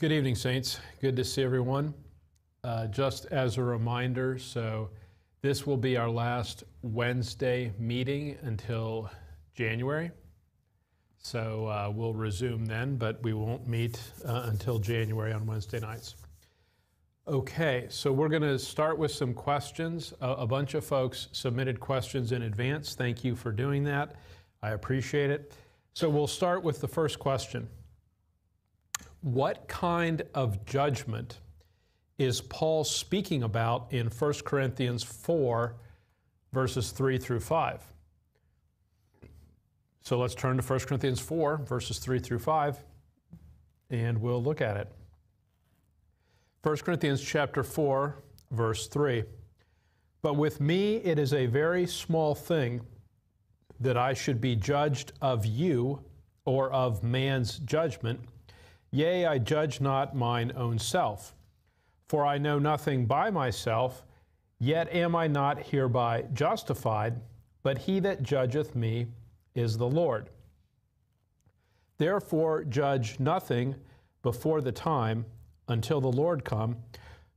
Good evening, Saints. Good to see everyone. Uh, just as a reminder, so this will be our last Wednesday meeting until January. So uh, we'll resume then, but we won't meet uh, until January on Wednesday nights. Okay, so we're going to start with some questions. A, a bunch of folks submitted questions in advance. Thank you for doing that. I appreciate it. So we'll start with the first question. What kind of judgment is Paul speaking about in 1 Corinthians 4, verses 3 through 5? So let's turn to 1 Corinthians 4, verses 3 through 5, and we'll look at it. 1 Corinthians chapter 4, verse 3. But with me it is a very small thing that I should be judged of you or of man's judgment. Yea, I judge not mine own self. For I know nothing by myself, yet am I not hereby justified, but he that judgeth me is the Lord. Therefore, judge nothing before the time until the Lord come,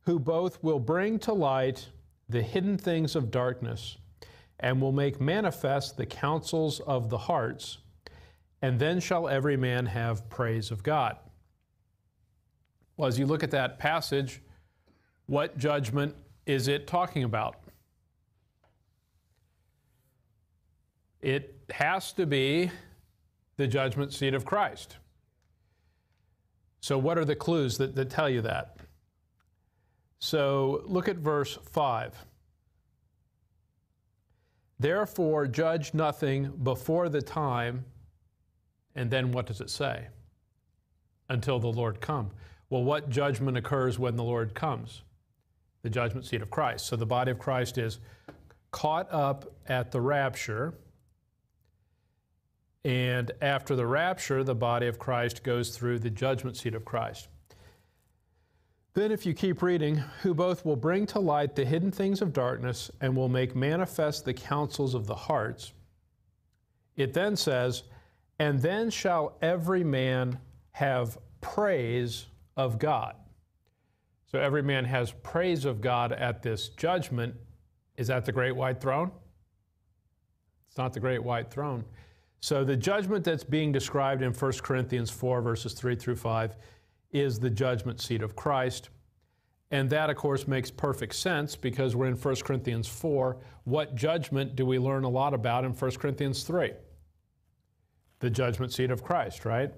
who both will bring to light the hidden things of darkness and will make manifest the counsels of the hearts, and then shall every man have praise of God. Well, as you look at that passage, what judgment is it talking about? It has to be the judgment seat of Christ. So, what are the clues that, that tell you that? So, look at verse 5. Therefore, judge nothing before the time, and then what does it say? Until the Lord come. Well, what judgment occurs when the Lord comes? The judgment seat of Christ. So the body of Christ is caught up at the rapture. And after the rapture, the body of Christ goes through the judgment seat of Christ. Then, if you keep reading, who both will bring to light the hidden things of darkness and will make manifest the counsels of the hearts, it then says, And then shall every man have praise of God. So every man has praise of God at this judgment. Is that the great white throne? It's not the great white throne. So the judgment that's being described in 1 Corinthians 4, verses 3 through 5, is the judgment seat of Christ. And that, of course, makes perfect sense because we're in 1 Corinthians 4. What judgment do we learn a lot about in 1 Corinthians 3? The judgment seat of Christ, right?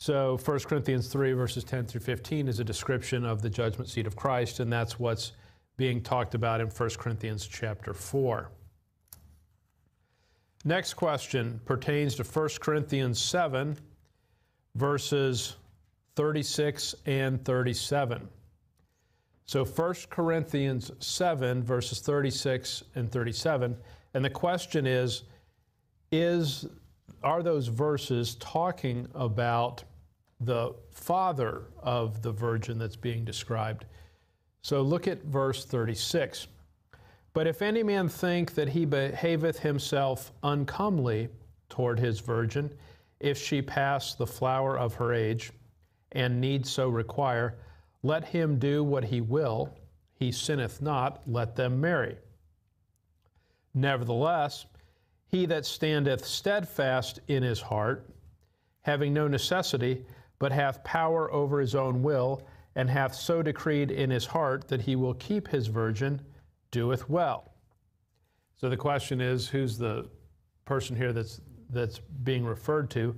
So 1 Corinthians 3, verses 10 through 15 is a description of the judgment seat of Christ, and that's what's being talked about in 1 Corinthians chapter 4. Next question pertains to 1 Corinthians 7, verses 36 and 37. So 1 Corinthians 7, verses 36 and 37. And the question is, is are those verses talking about the father of the virgin that's being described. So look at verse 36. But if any man think that he behaveth himself uncomely toward his virgin, if she pass the flower of her age, and need so require, let him do what he will, he sinneth not, let them marry. Nevertheless, he that standeth steadfast in his heart, having no necessity, but hath power over his own will, and hath so decreed in his heart that he will keep his virgin, doeth well. So the question is who's the person here that's, that's being referred to?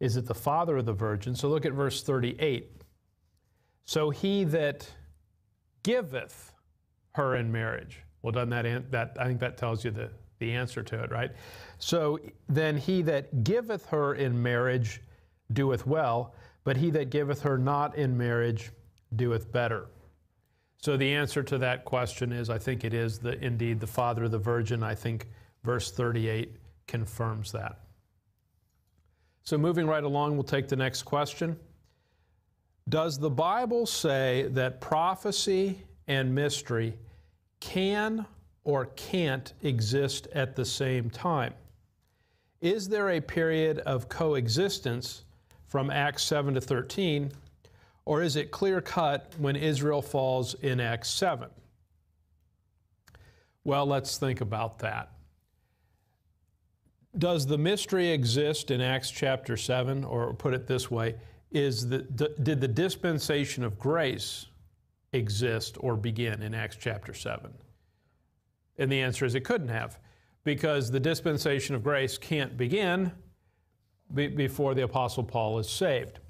Is it the father of the virgin? So look at verse 38. So he that giveth her in marriage. Well, doesn't that, that I think that tells you the, the answer to it, right? So then he that giveth her in marriage doeth well, but he that giveth her not in marriage doeth better. So the answer to that question is I think it is the indeed the father of the virgin. I think verse 38 confirms that. So moving right along, we'll take the next question. Does the Bible say that prophecy and mystery can or can't exist at the same time? Is there a period of coexistence from Acts 7 to 13? or is it clear cut when Israel falls in Acts 7? Well, let's think about that. Does the mystery exist in Acts chapter 7? Or put it this way, is the, did the dispensation of grace exist or begin in Acts chapter 7? And the answer is it couldn't have, because the dispensation of grace can't begin be, before the Apostle Paul is saved.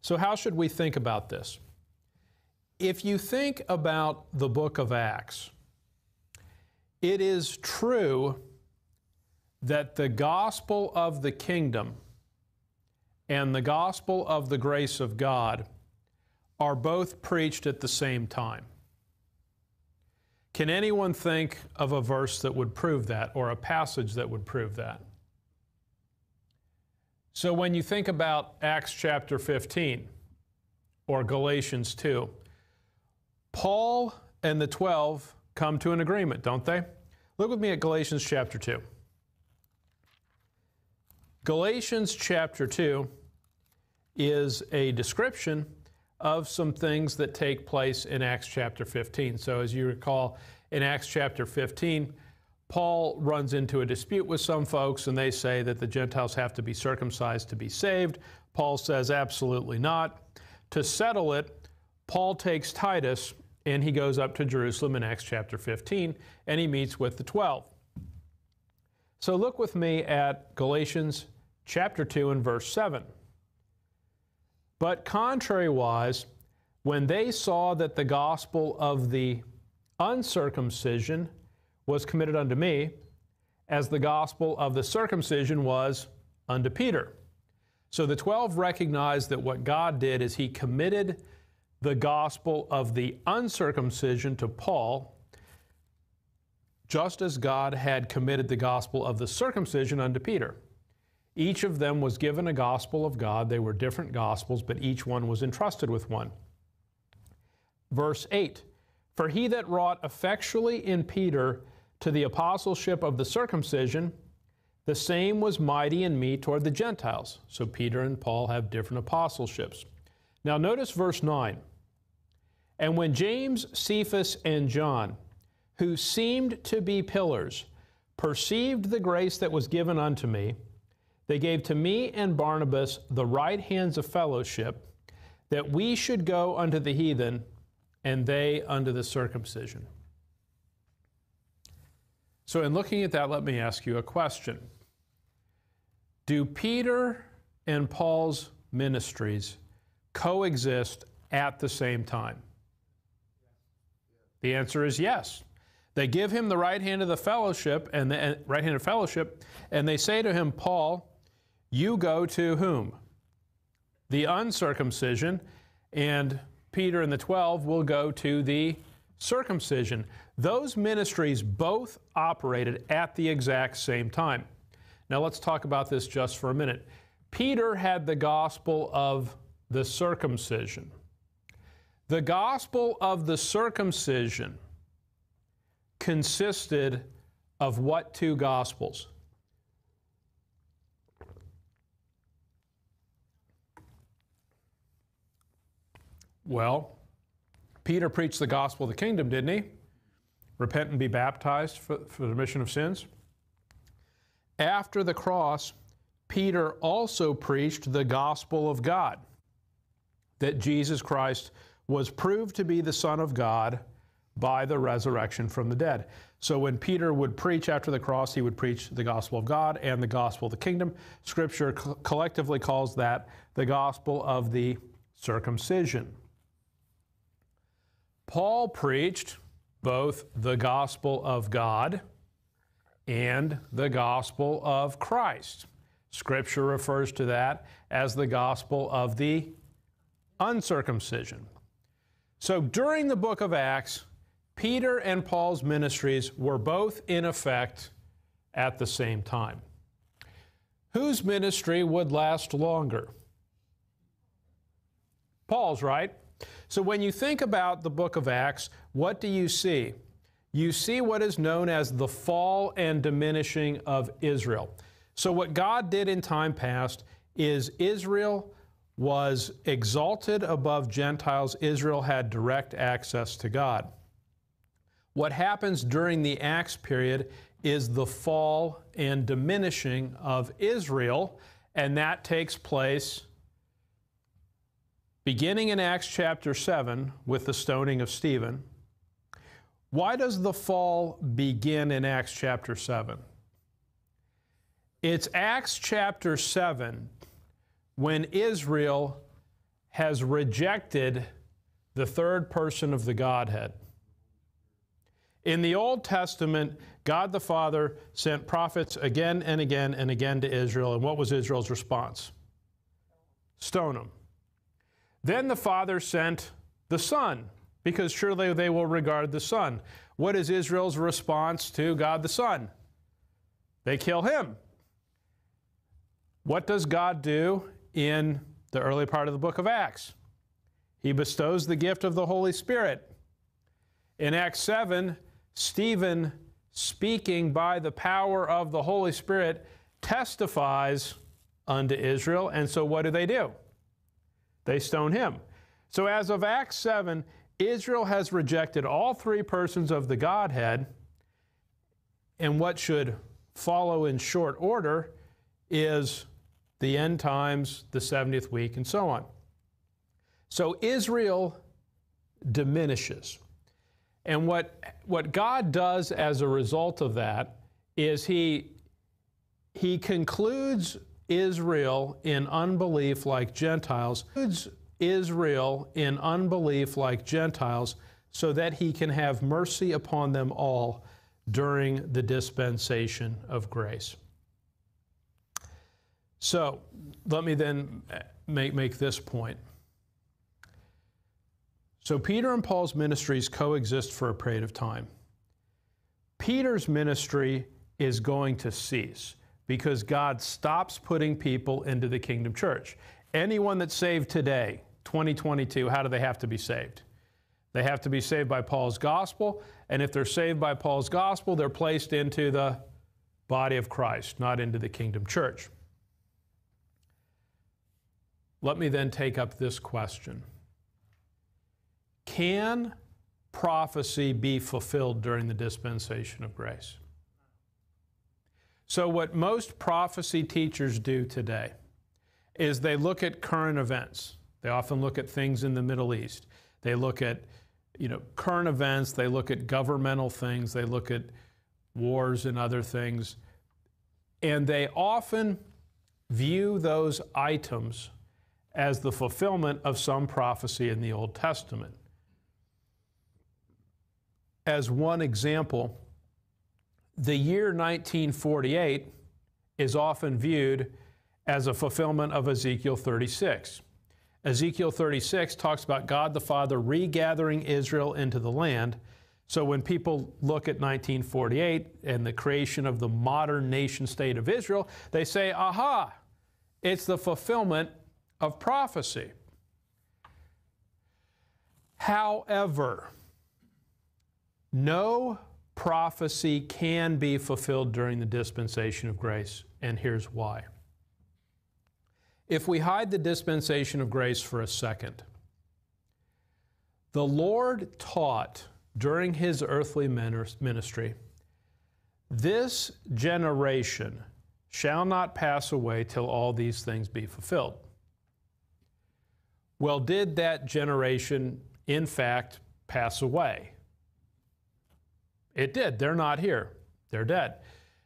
So, how should we think about this? If you think about the book of Acts, it is true that the gospel of the kingdom and the gospel of the grace of God are both preached at the same time. Can anyone think of a verse that would prove that or a passage that would prove that? So when you think about Acts chapter 15 or Galatians 2, Paul and the 12 come to an agreement, don't they? Look with me at Galatians chapter 2. Galatians chapter 2 is a description of some things that take place in Acts chapter 15. So, as you recall, in Acts chapter 15, Paul runs into a dispute with some folks, and they say that the Gentiles have to be circumcised to be saved. Paul says, absolutely not. To settle it, Paul takes Titus and he goes up to Jerusalem in Acts chapter 15 and he meets with the 12. So look with me at Galatians chapter 2 and verse 7. But contrariwise, when they saw that the gospel of the uncircumcision was committed unto me, as the gospel of the circumcision was unto Peter. So the 12 recognized that what God did is he committed the gospel of the uncircumcision to Paul, just as God had committed the gospel of the circumcision unto Peter. Each of them was given a gospel of God. They were different gospels, but each one was entrusted with one. Verse 8 For he that wrought effectually in Peter to the apostleship of the circumcision, the same was mighty in me toward the Gentiles. So Peter and Paul have different apostleships. Now notice verse 9. And when James, Cephas, and John, who seemed to be pillars, perceived the grace that was given unto me, they gave to me and Barnabas the right hands of fellowship, that we should go unto the heathen, and they unto the circumcision. So, in looking at that, let me ask you a question Do Peter and Paul's ministries coexist at the same time? The answer is yes. They give him the right hand of the fellowship and the right hand of fellowship, and they say to him, Paul, you go to whom? The uncircumcision, and Peter and the twelve will go to the circumcision. Those ministries both operated at the exact same time. Now let's talk about this just for a minute. Peter had the gospel of the circumcision. The gospel of the circumcision consisted of what two gospels? Well, Peter preached the gospel of the kingdom, didn't he? Repent and be baptized for, for the remission of sins. After the cross, Peter also preached the gospel of God that Jesus Christ was proved to be the Son of God by the resurrection from the dead. So when Peter would preach after the cross, he would preach the gospel of God and the gospel of the kingdom. Scripture co- collectively calls that the gospel of the circumcision. Paul preached both the gospel of God and the gospel of Christ. Scripture refers to that as the gospel of the uncircumcision. So during the book of Acts, Peter and Paul's ministries were both in effect at the same time. Whose ministry would last longer? Paul's, right? So when you think about the book of Acts, what do you see? You see what is known as the fall and diminishing of Israel. So, what God did in time past is Israel was exalted above Gentiles, Israel had direct access to God. What happens during the Acts period is the fall and diminishing of Israel, and that takes place beginning in Acts chapter 7 with the stoning of Stephen. Why does the fall begin in Acts chapter 7? It's Acts chapter 7 when Israel has rejected the third person of the Godhead. In the Old Testament, God the Father sent prophets again and again and again to Israel, and what was Israel's response? Stone them. Then the Father sent the Son, because surely they will regard the Son. What is Israel's response to God the Son? They kill him. What does God do in the early part of the book of Acts. He bestows the gift of the Holy Spirit. In Acts 7, Stephen, speaking by the power of the Holy Spirit, testifies unto Israel. And so what do they do? They stone him. So as of Acts 7, Israel has rejected all three persons of the Godhead. And what should follow in short order is the end times, the 70th week, and so on. So Israel diminishes. And what, what God does as a result of that is he, he concludes Israel in unbelief like Gentiles, Israel in unbelief like Gentiles, so that he can have mercy upon them all during the dispensation of grace. So let me then make, make this point. So Peter and Paul's ministries coexist for a period of time. Peter's ministry is going to cease because God stops putting people into the kingdom church. Anyone that's saved today, 2022, how do they have to be saved? They have to be saved by Paul's gospel, and if they're saved by Paul's gospel, they're placed into the body of Christ, not into the kingdom church. Let me then take up this question Can prophecy be fulfilled during the dispensation of grace? So, what most prophecy teachers do today is they look at current events. They often look at things in the Middle East. They look at you know, current events, they look at governmental things, they look at wars and other things, and they often view those items as the fulfillment of some prophecy in the Old Testament. As one example, the year 1948 is often viewed as a fulfillment of Ezekiel 36. Ezekiel 36 talks about God the Father regathering Israel into the land. So when people look at 1948 and the creation of the modern nation state of Israel, they say, aha, it's the fulfillment of prophecy. However, no prophecy can be fulfilled during the dispensation of grace, and here's why. If we hide the dispensation of grace for a second, the Lord taught during his earthly ministry this generation shall not pass away till all these things be fulfilled. Well, did that generation, in fact, pass away? It did. They're not here, they're dead.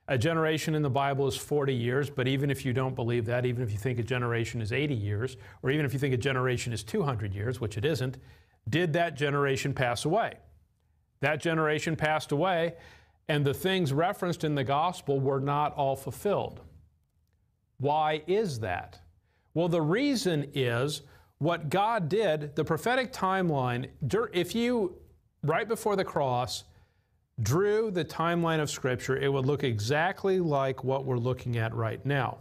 A generation in the Bible is 40 years, but even if you don't believe that, even if you think a generation is 80 years, or even if you think a generation is 200 years, which it isn't, did that generation pass away? That generation passed away, and the things referenced in the gospel were not all fulfilled. Why is that? Well, the reason is what God did, the prophetic timeline, if you, right before the cross, drew the timeline of Scripture, it would look exactly like what we're looking at right now.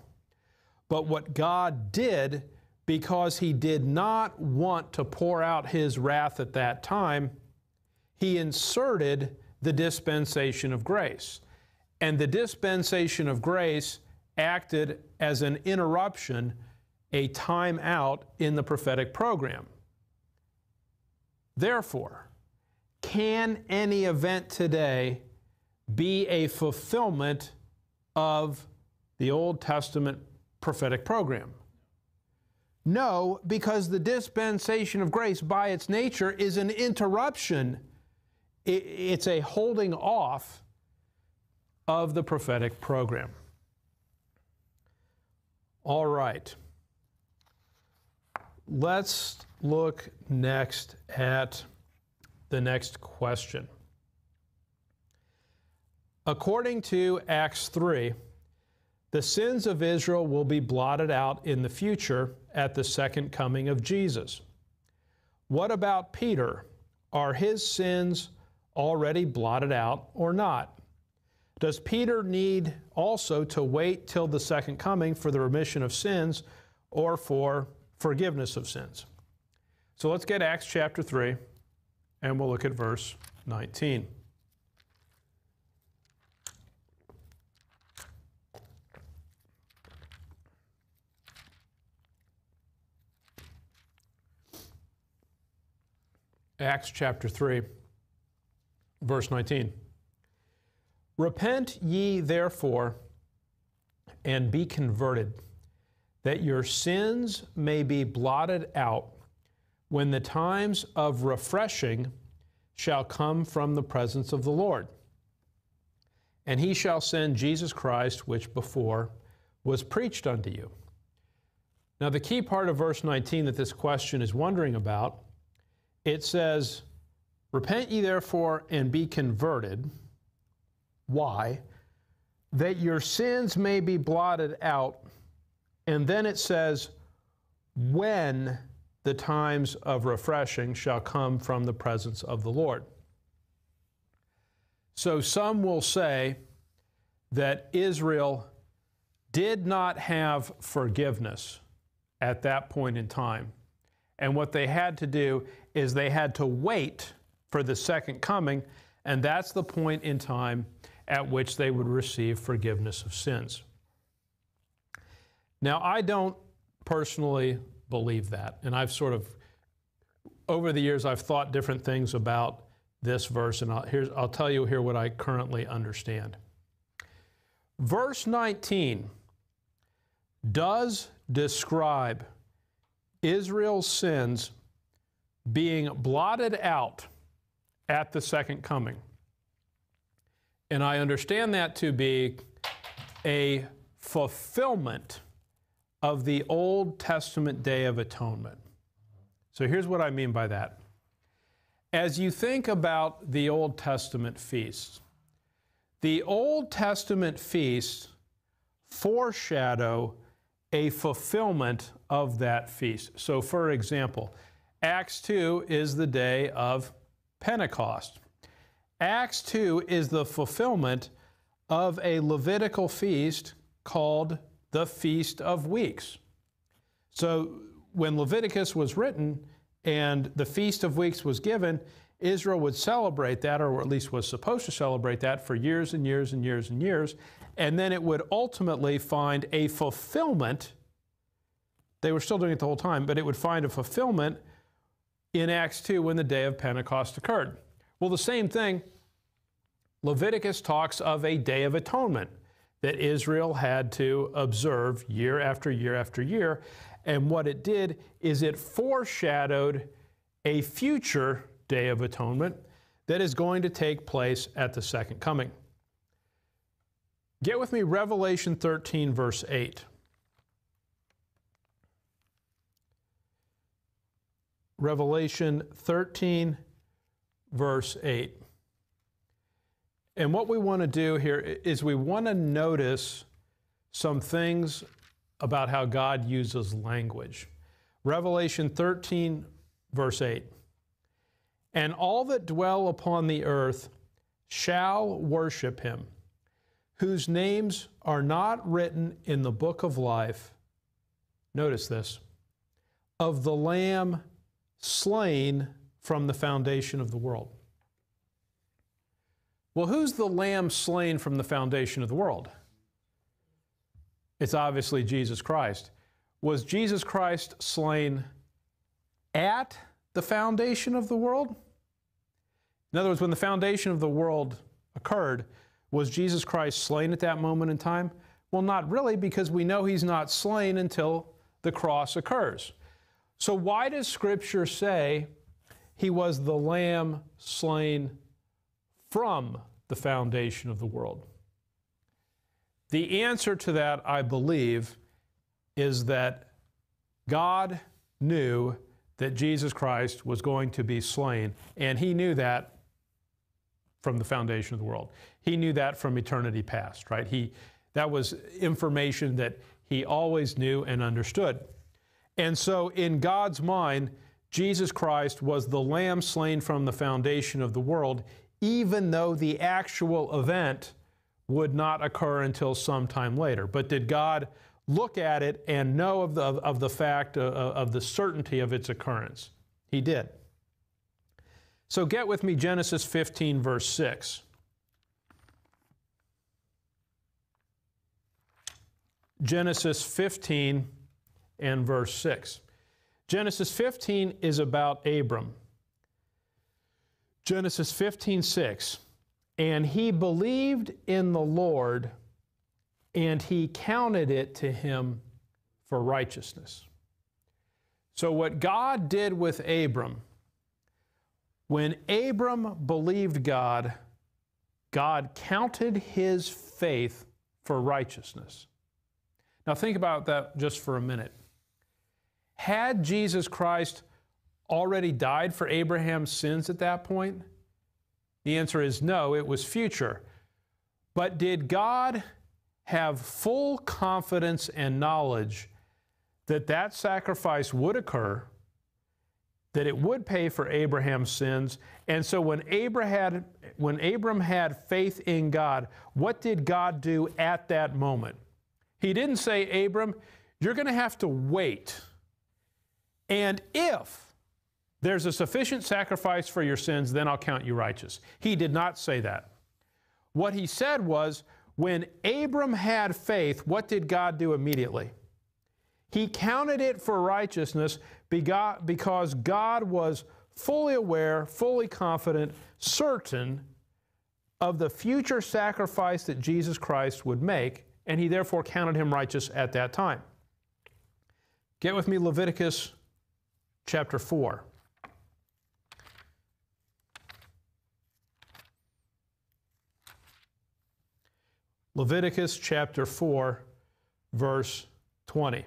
But what God did, because He did not want to pour out His wrath at that time, He inserted the dispensation of grace. And the dispensation of grace acted as an interruption a time out in the prophetic program. Therefore, can any event today be a fulfillment of the Old Testament prophetic program? No, because the dispensation of grace by its nature is an interruption, it's a holding off of the prophetic program. All right. Let's look next at the next question. According to Acts 3, the sins of Israel will be blotted out in the future at the second coming of Jesus. What about Peter? Are his sins already blotted out or not? Does Peter need also to wait till the second coming for the remission of sins or for forgiveness of sins? So let's get Acts chapter 3 and we'll look at verse 19. Acts chapter 3, verse 19. Repent ye therefore and be converted, that your sins may be blotted out when the times of refreshing shall come from the presence of the Lord. And he shall send Jesus Christ, which before was preached unto you. Now, the key part of verse 19 that this question is wondering about it says, Repent ye therefore and be converted. Why? That your sins may be blotted out. And then it says, When the times of refreshing shall come from the presence of the Lord. So some will say that Israel did not have forgiveness at that point in time. And what they had to do is they had to wait for the second coming, and that's the point in time at which they would receive forgiveness of sins. Now, I don't personally believe that, and I've sort of, over the years, I've thought different things about this verse, and I'll, here's, I'll tell you here what I currently understand. Verse 19 does describe Israel's sins being blotted out at the second coming. And I understand that to be a fulfillment of the Old Testament Day of Atonement. So here's what I mean by that. As you think about the Old Testament feasts, the Old Testament feasts foreshadow a fulfillment of that feast. So, for example, Acts 2 is the day of Pentecost. Acts 2 is the fulfillment of a Levitical feast called the Feast of Weeks. So, when Leviticus was written and the Feast of Weeks was given, Israel would celebrate that, or at least was supposed to celebrate that, for years and years and years and years. And then it would ultimately find a fulfillment. They were still doing it the whole time, but it would find a fulfillment in Acts 2 when the day of Pentecost occurred. Well, the same thing, Leviticus talks of a day of atonement that Israel had to observe year after year after year. And what it did is it foreshadowed a future day of atonement that is going to take place at the second coming. Get with me, Revelation 13, verse 8. Revelation 13, verse 8. And what we want to do here is we want to notice some things about how God uses language. Revelation 13, verse 8. And all that dwell upon the earth shall worship him whose names are not written in the book of life, notice this, of the Lamb slain from the foundation of the world. Well, who's the Lamb slain from the foundation of the world? It's obviously Jesus Christ. was Jesus Christ slain at the foundation of the world? In other words, when the foundation of the world occurred, was Jesus Christ slain at that moment in time? Well, not really, because we know he's not slain until the cross occurs. So, why does Scripture say he was the lamb slain from the foundation of the world? The answer to that, I believe, is that God knew that Jesus Christ was going to be slain, and he knew that from the foundation of the world. He knew that from eternity past, right? He that was information that he always knew and understood. And so in God's mind, Jesus Christ was the lamb slain from the foundation of the world, even though the actual event would not occur until sometime later. But did God look at it and know of the, of the fact of, of the certainty of its occurrence? He did. So get with me Genesis 15, verse 6. Genesis 15 and verse 6. Genesis 15 is about Abram. Genesis 15, 6. And he believed in the Lord, and he counted it to him for righteousness. So, what God did with Abram, when Abram believed God, God counted his faith for righteousness. Now, think about that just for a minute. Had Jesus Christ already died for Abraham's sins at that point? The answer is no, it was future. But did God have full confidence and knowledge that that sacrifice would occur, that it would pay for Abraham's sins? And so when Abraham had, when Abram had faith in God, what did God do at that moment? He didn't say, Abram, you're going to have to wait. And if there's a sufficient sacrifice for your sins, then I'll count you righteous. He did not say that. What he said was, when Abram had faith, what did God do immediately? He counted it for righteousness because God was fully aware, fully confident, certain of the future sacrifice that Jesus Christ would make, and he therefore counted him righteous at that time. Get with me Leviticus chapter 4. Leviticus chapter 4, verse 20.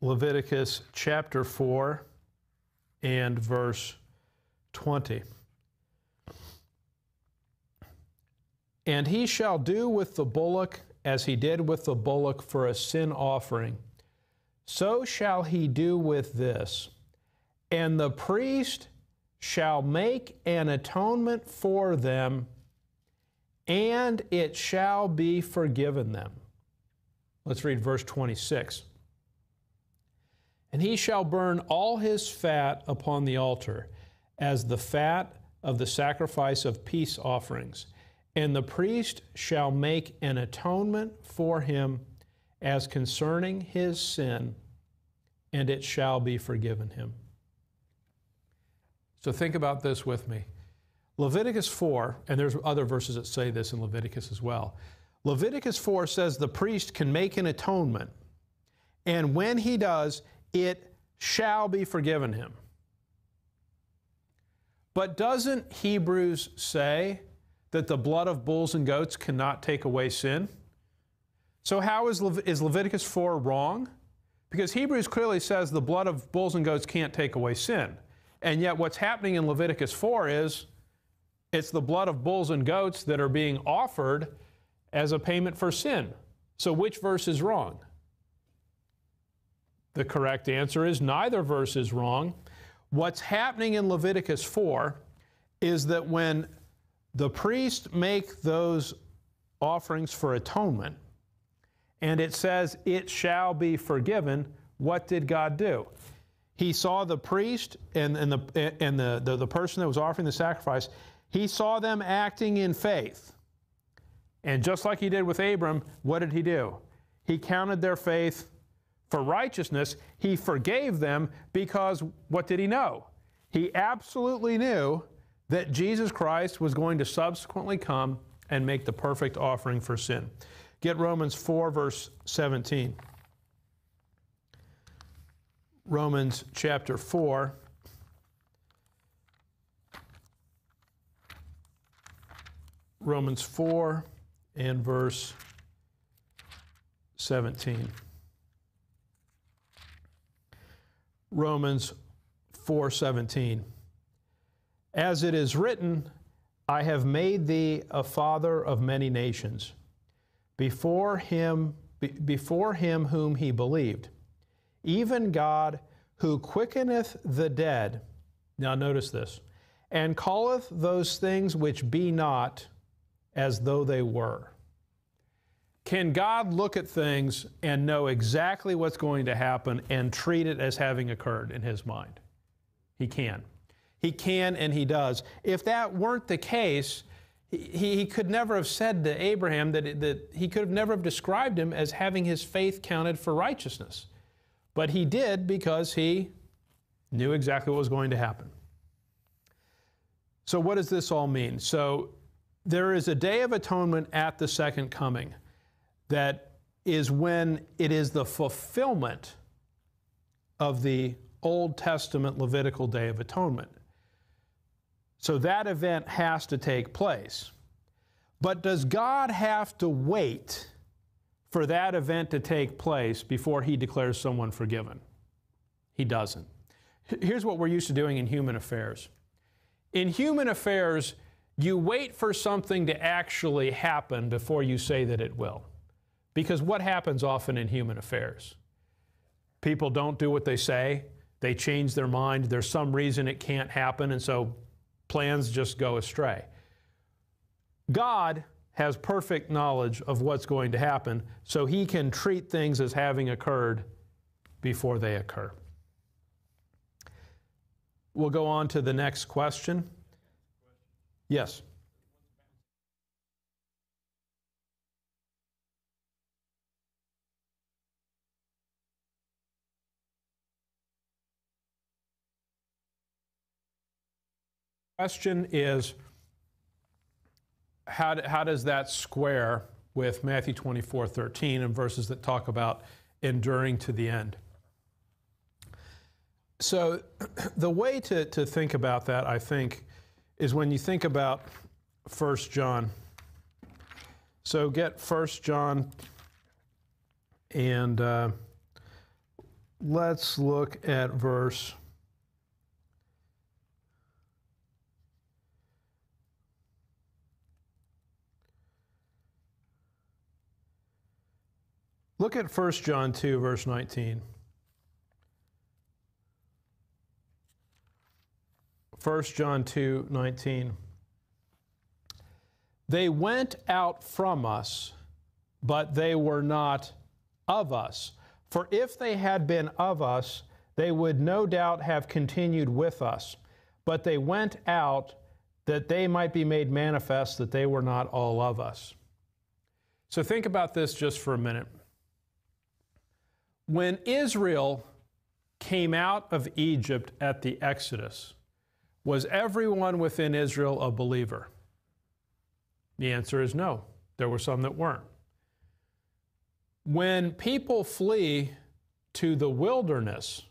Leviticus chapter 4 and verse 20. And he shall do with the bullock as he did with the bullock for a sin offering. So shall he do with this. And the priest shall make an atonement for them, and it shall be forgiven them. Let's read verse 26. And he shall burn all his fat upon the altar as the fat of the sacrifice of peace offerings. And the priest shall make an atonement for him as concerning his sin, and it shall be forgiven him. So think about this with me. Leviticus 4, and there's other verses that say this in Leviticus as well. Leviticus 4 says the priest can make an atonement, and when he does, it shall be forgiven him. But doesn't Hebrews say that the blood of bulls and goats cannot take away sin? So, how is, Le- is Leviticus 4 wrong? Because Hebrews clearly says the blood of bulls and goats can't take away sin. And yet, what's happening in Leviticus 4 is it's the blood of bulls and goats that are being offered as a payment for sin. So, which verse is wrong? The correct answer is neither verse is wrong. What's happening in Leviticus 4 is that when the priest make those offerings for atonement, and it says, It shall be forgiven, what did God do? He saw the priest and, and, the, and the, the, the person that was offering the sacrifice, he saw them acting in faith. And just like he did with Abram, what did he do? He counted their faith for righteousness. He forgave them because what did he know? He absolutely knew that Jesus Christ was going to subsequently come and make the perfect offering for sin. Get Romans 4, verse 17. Romans chapter 4. Romans 4 and verse 17. Romans 4:17 As it is written I have made thee a father of many nations before him before him whom he believed even God who quickeneth the dead now notice this and calleth those things which be not as though they were can God look at things and know exactly what's going to happen and treat it as having occurred in His mind? He can. He can and He does. If that weren't the case, he, he could never have said to Abraham that, that he could have never have described him as having his faith counted for righteousness. But he did because he knew exactly what was going to happen. So, what does this all mean? So, there is a day of atonement at the second coming that is when it is the fulfillment of the Old Testament Levitical Day of Atonement. So that event has to take place. But does God have to wait for that event to take place before he declares someone forgiven? He doesn't. Here's what we're used to doing in human affairs. In human affairs, you wait for something to actually happen before you say that it will. Because what happens often in human affairs? People don't do what they say, they change their mind, there's some reason it can't happen, and so plans just go astray. God has perfect knowledge of what's going to happen, so he can treat things as having occurred before they occur. We'll go on to the next question. Yes. question is how, how does that square with Matthew 24 13 and verses that talk about enduring to the end? So, the way to, to think about that, I think, is when you think about 1 John. So, get 1 John and uh, let's look at verse Look at 1 John 2, verse 19. 1 John 2, 19. They went out from us, but they were not of us. For if they had been of us, they would no doubt have continued with us. But they went out that they might be made manifest that they were not all of us. So think about this just for a minute. When Israel came out of Egypt at the Exodus, was everyone within Israel a believer? The answer is no. There were some that weren't. When people flee to the wilderness,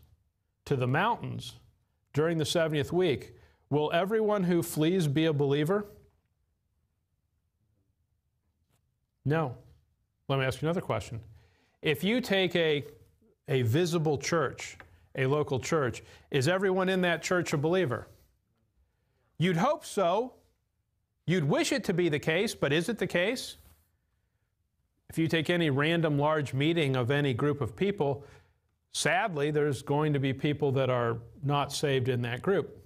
to the mountains during the 70th week, will everyone who flees be a believer? No. Let me ask you another question. If you take a a visible church, a local church. Is everyone in that church a believer? You'd hope so. You'd wish it to be the case, but is it the case? If you take any random large meeting of any group of people, sadly, there's going to be people that are not saved in that group.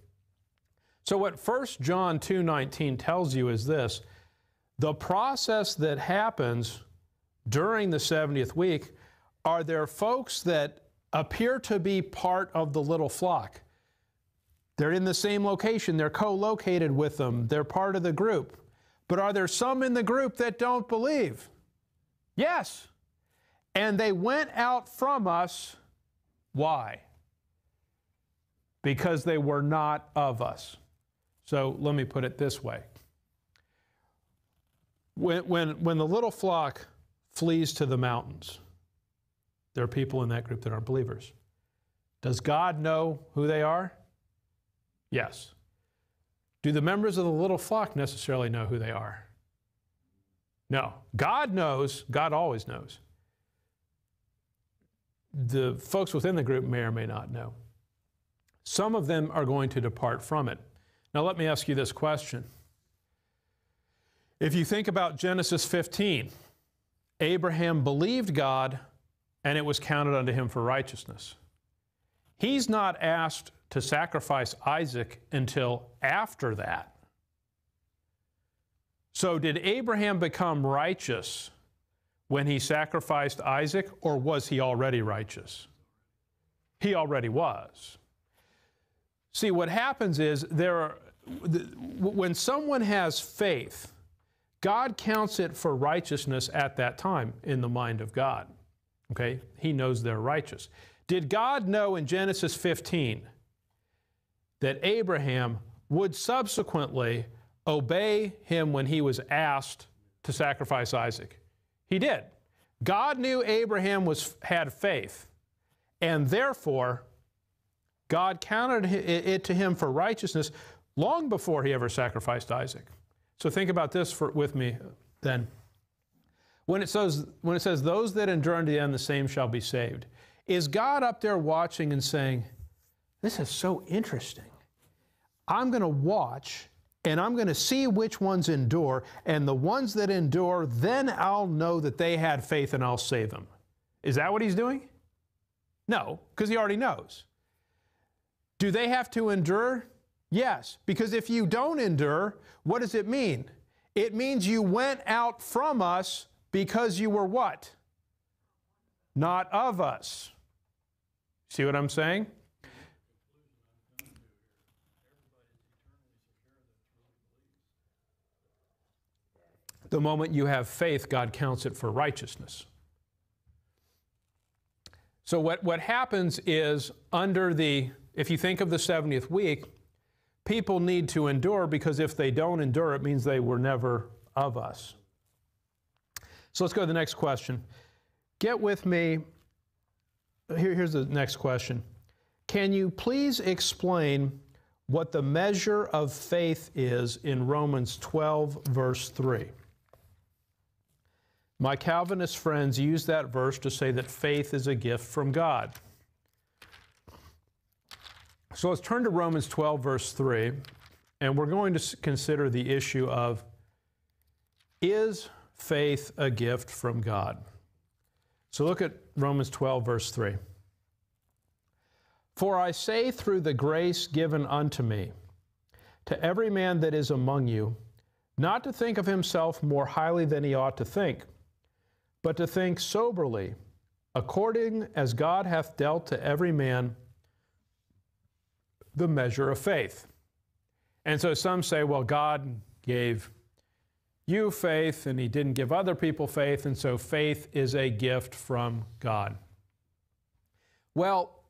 So what 1 John 2:19 tells you is this: the process that happens during the 70th week are there folks that appear to be part of the little flock. They're in the same location, they're co located with them, they're part of the group. But are there some in the group that don't believe? Yes. And they went out from us. Why? Because they were not of us. So let me put it this way. When, when, when the little flock flees to the mountains, there are people in that group that aren't believers. Does God know who they are? Yes. Do the members of the little flock necessarily know who they are? No. God knows, God always knows. The folks within the group may or may not know. Some of them are going to depart from it. Now, let me ask you this question. If you think about Genesis 15, Abraham believed God and it was counted unto him for righteousness. He's not asked to sacrifice Isaac until after that. So, did Abraham become righteous when he sacrificed Isaac, or was he already righteous? He already was. See, what happens is there are, when someone has faith, God counts it for righteousness at that time in the mind of God. Okay? He knows they're righteous. Did God know in Genesis 15 that Abraham would subsequently obey him when he was asked to sacrifice Isaac? He did. God knew Abraham was, had faith, and therefore God counted it to him for righteousness long before he ever sacrificed Isaac. So think about this for, with me then. When it, says, when it says, those that endure unto the end, the same shall be saved, is God up there watching and saying, this is so interesting. I'm going to watch and I'm going to see which ones endure, and the ones that endure, then I'll know that they had faith and I'll save them. Is that what he's doing? No, because he already knows. Do they have to endure? Yes, because if you don't endure, what does it mean? It means you went out from us because you were what? Not of us. See what I'm saying? The moment you have faith, God counts it for righteousness. So, what, what happens is under the, if you think of the 70th week, people need to endure because if they don't endure, it means they were never of us. So, let's go to the next question. Get with me. Here, here's the next question Can you please explain what the measure of faith is in Romans 12, verse 3? My Calvinist friends use that verse to say that faith is a gift from God. So let's turn to Romans 12, verse 3, and we're going to consider the issue of is faith a gift from God? So look at Romans 12, verse 3. For I say through the grace given unto me, to every man that is among you, not to think of himself more highly than he ought to think but to think soberly, according as God hath dealt to every man the measure of faith. And so some say, well, God gave you faith and he didn't give other people faith, and so faith is a gift from God. Well,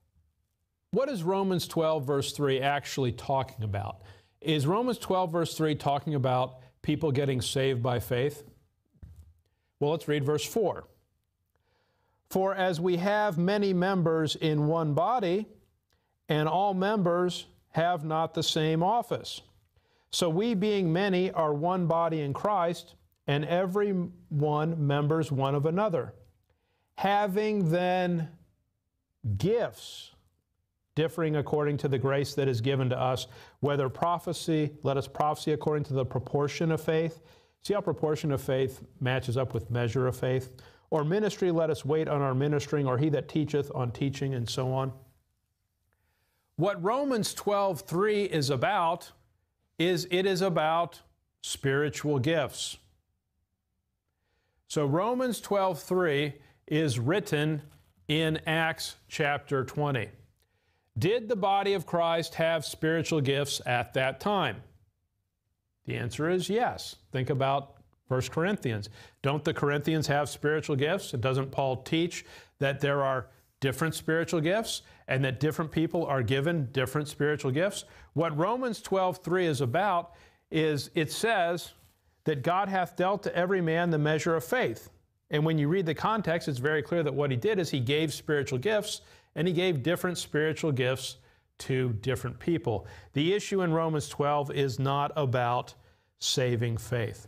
what is Romans 12, verse 3 actually talking about? Is Romans 12, verse 3 talking about people getting saved by faith? Well, let's read verse 4. For as we have many members in one body, and all members have not the same office. So we, being many, are one body in Christ, and every one members one of another. Having then gifts differing according to the grace that is given to us, whether prophecy, let us prophecy according to the proportion of faith See how proportion of faith matches up with measure of faith? Or ministry, let us wait on our ministering, or he that teacheth on teaching, and so on. What Romans 12 3 is about is it is about spiritual gifts. So Romans 12 3 is written in Acts chapter 20. Did the body of Christ have spiritual gifts at that time? The answer is yes. Think about 1 Corinthians. Don't the Corinthians have spiritual gifts? And doesn't Paul teach that there are different spiritual gifts and that different people are given different spiritual gifts? What Romans 12:3 is about is it says that God hath dealt to every man the measure of faith. And when you read the context, it's very clear that what he did is he gave spiritual gifts and he gave different spiritual gifts to different people. The issue in Romans 12 is not about saving faith.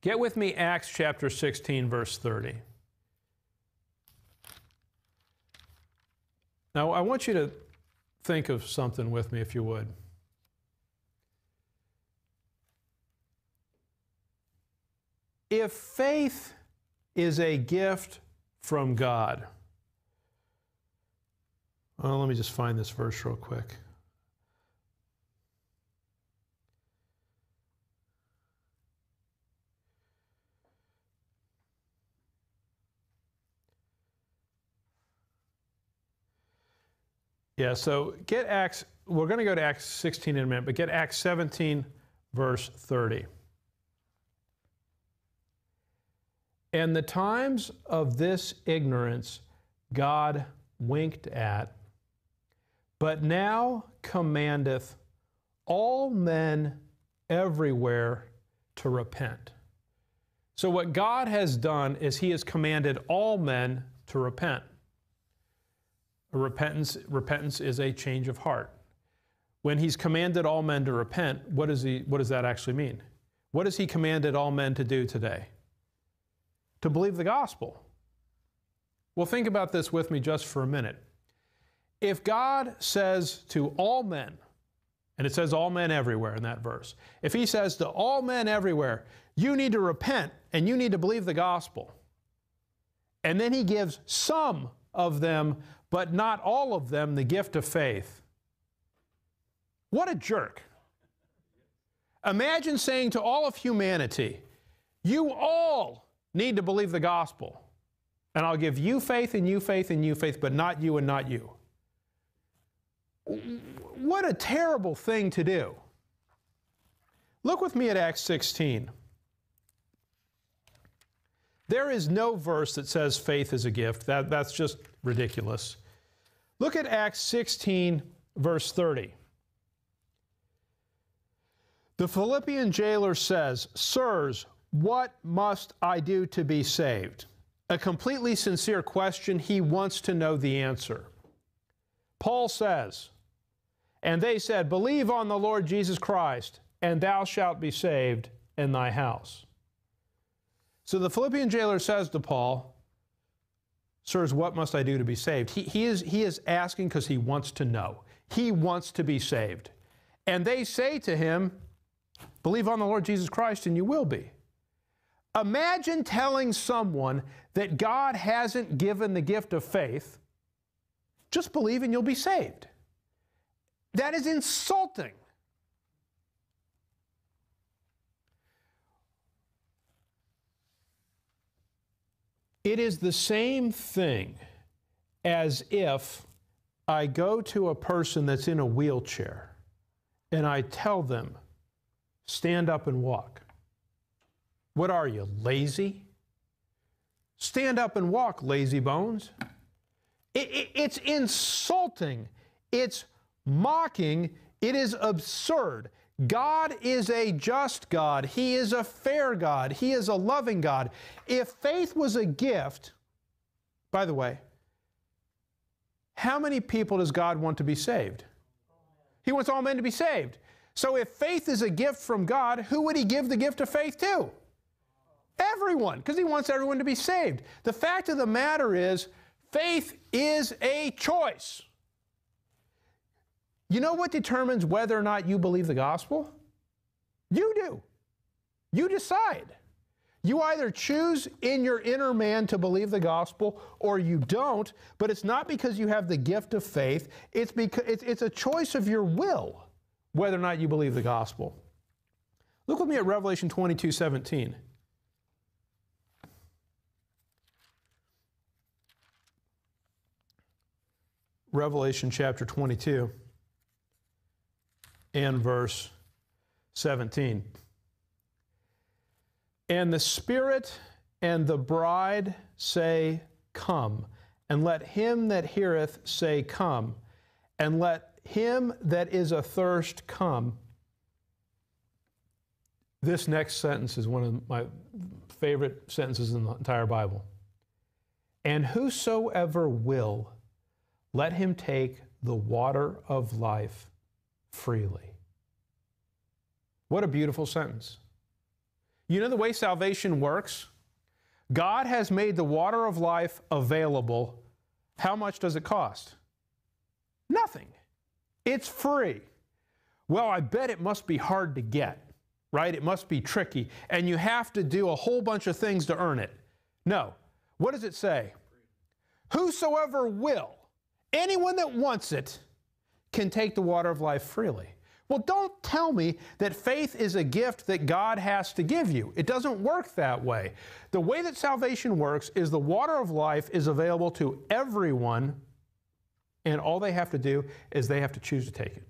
Get with me, Acts chapter 16, verse 30. Now, I want you to think of something with me, if you would. If faith is a gift from God, well, let me just find this verse real quick. Yeah, so get Acts, we're going to go to Acts 16 in a minute, but get Acts 17, verse 30. And the times of this ignorance God winked at, but now commandeth all men everywhere to repent. So, what God has done is He has commanded all men to repent. Repentance, repentance is a change of heart. When he's commanded all men to repent, what, is he, what does that actually mean? What has he commanded all men to do today? To believe the gospel. Well, think about this with me just for a minute. If God says to all men, and it says all men everywhere in that verse, if he says to all men everywhere, you need to repent and you need to believe the gospel, and then he gives some of them but not all of them the gift of faith. What a jerk. Imagine saying to all of humanity, You all need to believe the gospel, and I'll give you faith and you faith and you faith, but not you and not you. What a terrible thing to do. Look with me at Acts 16. There is no verse that says faith is a gift. That, that's just ridiculous. Look at Acts 16, verse 30. The Philippian jailer says, Sirs, what must I do to be saved? A completely sincere question. He wants to know the answer. Paul says, And they said, Believe on the Lord Jesus Christ, and thou shalt be saved in thy house. So the Philippian jailer says to Paul, Sirs, what must I do to be saved? He, he, is, he is asking because he wants to know. He wants to be saved. And they say to him, Believe on the Lord Jesus Christ and you will be. Imagine telling someone that God hasn't given the gift of faith, just believe and you'll be saved. That is insulting. It is the same thing as if I go to a person that's in a wheelchair and I tell them, stand up and walk. What are you, lazy? Stand up and walk, lazy bones. It, it, it's insulting. It's mocking. It is absurd. God is a just God. He is a fair God. He is a loving God. If faith was a gift, by the way, how many people does God want to be saved? He wants all men to be saved. So if faith is a gift from God, who would He give the gift of faith to? Everyone, because He wants everyone to be saved. The fact of the matter is, faith is a choice. You know what determines whether or not you believe the gospel? You do. You decide. You either choose in your inner man to believe the gospel or you don't, but it's not because you have the gift of faith. It's, because, it's, it's a choice of your will whether or not you believe the gospel. Look with me at Revelation 22 17. Revelation chapter 22 and verse 17. And the Spirit and the bride say, Come. And let him that heareth say, Come. And let him that is athirst come. This next sentence is one of my favorite sentences in the entire Bible. And whosoever will, let him take the water of life freely. What a beautiful sentence. You know the way salvation works? God has made the water of life available. How much does it cost? Nothing. It's free. Well, I bet it must be hard to get, right? It must be tricky. And you have to do a whole bunch of things to earn it. No. What does it say? Whosoever will, anyone that wants it, can take the water of life freely. Well, don't tell me that faith is a gift that God has to give you. It doesn't work that way. The way that salvation works is the water of life is available to everyone, and all they have to do is they have to choose to take it.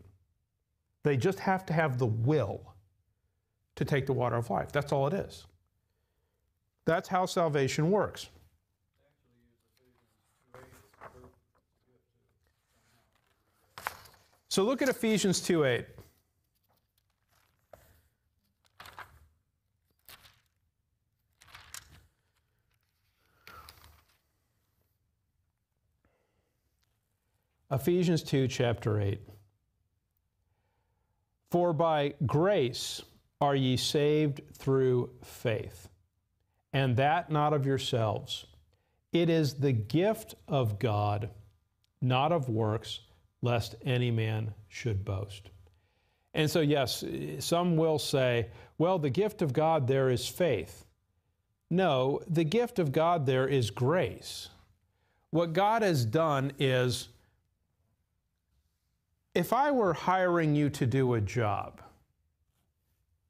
They just have to have the will to take the water of life. That's all it is. That's how salvation works. So look at Ephesians 2 8. Ephesians 2, chapter 8. For by grace are ye saved through faith, and that not of yourselves. It is the gift of God, not of works, lest any man should boast. And so, yes, some will say, well, the gift of God there is faith. No, the gift of God there is grace. What God has done is if I were hiring you to do a job,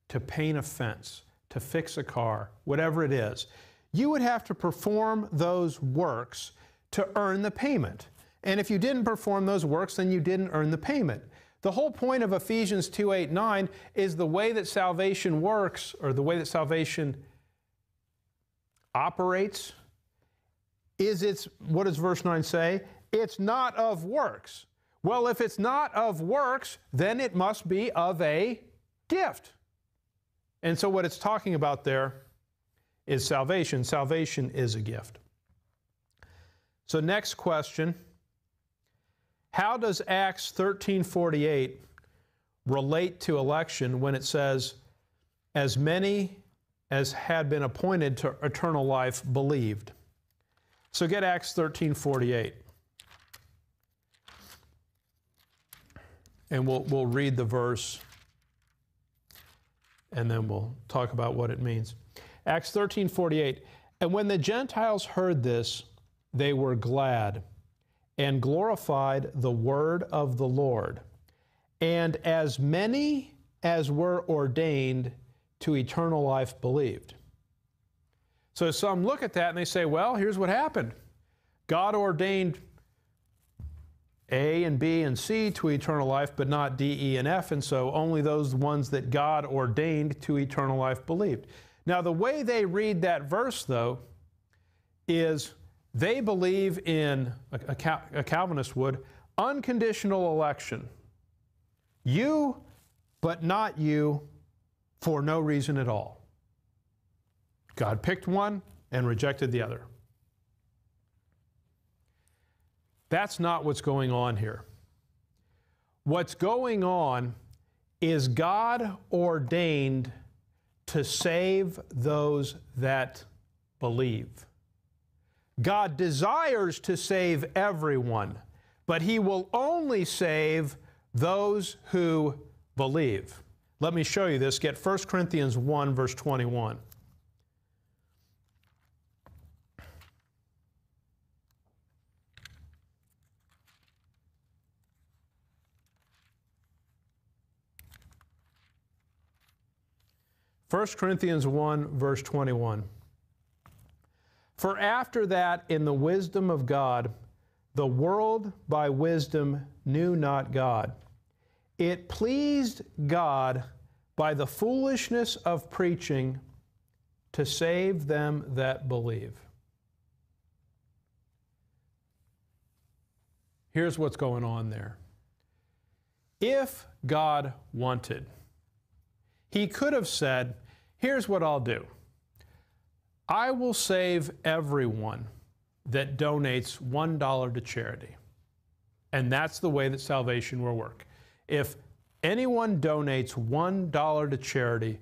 to paint a fence, to fix a car, whatever it is, you would have to perform those works to earn the payment. And if you didn't perform those works, then you didn't earn the payment. The whole point of Ephesians 2 8 9 is the way that salvation works, or the way that salvation operates, is it's, what does verse 9 say? It's not of works. Well, if it's not of works, then it must be of a gift. And so, what it's talking about there is salvation. Salvation is a gift. So, next question How does Acts 13:48 relate to election when it says, as many as had been appointed to eternal life believed? So, get Acts 13:48. And we'll, we'll read the verse and then we'll talk about what it means. Acts 13 48. And when the Gentiles heard this, they were glad and glorified the word of the Lord. And as many as were ordained to eternal life believed. So some look at that and they say, well, here's what happened God ordained a and B and C to eternal life, but not D, E, and F. And so only those ones that God ordained to eternal life believed. Now, the way they read that verse, though, is they believe in, a, a Calvinist would, unconditional election. You, but not you, for no reason at all. God picked one and rejected the other. That's not what's going on here. What's going on is God ordained to save those that believe. God desires to save everyone, but He will only save those who believe. Let me show you this. Get 1 Corinthians 1, verse 21. 1 Corinthians 1, verse 21. For after that, in the wisdom of God, the world by wisdom knew not God. It pleased God by the foolishness of preaching to save them that believe. Here's what's going on there. If God wanted, He could have said, Here's what I'll do I will save everyone that donates $1 to charity. And that's the way that salvation will work. If anyone donates $1 to charity,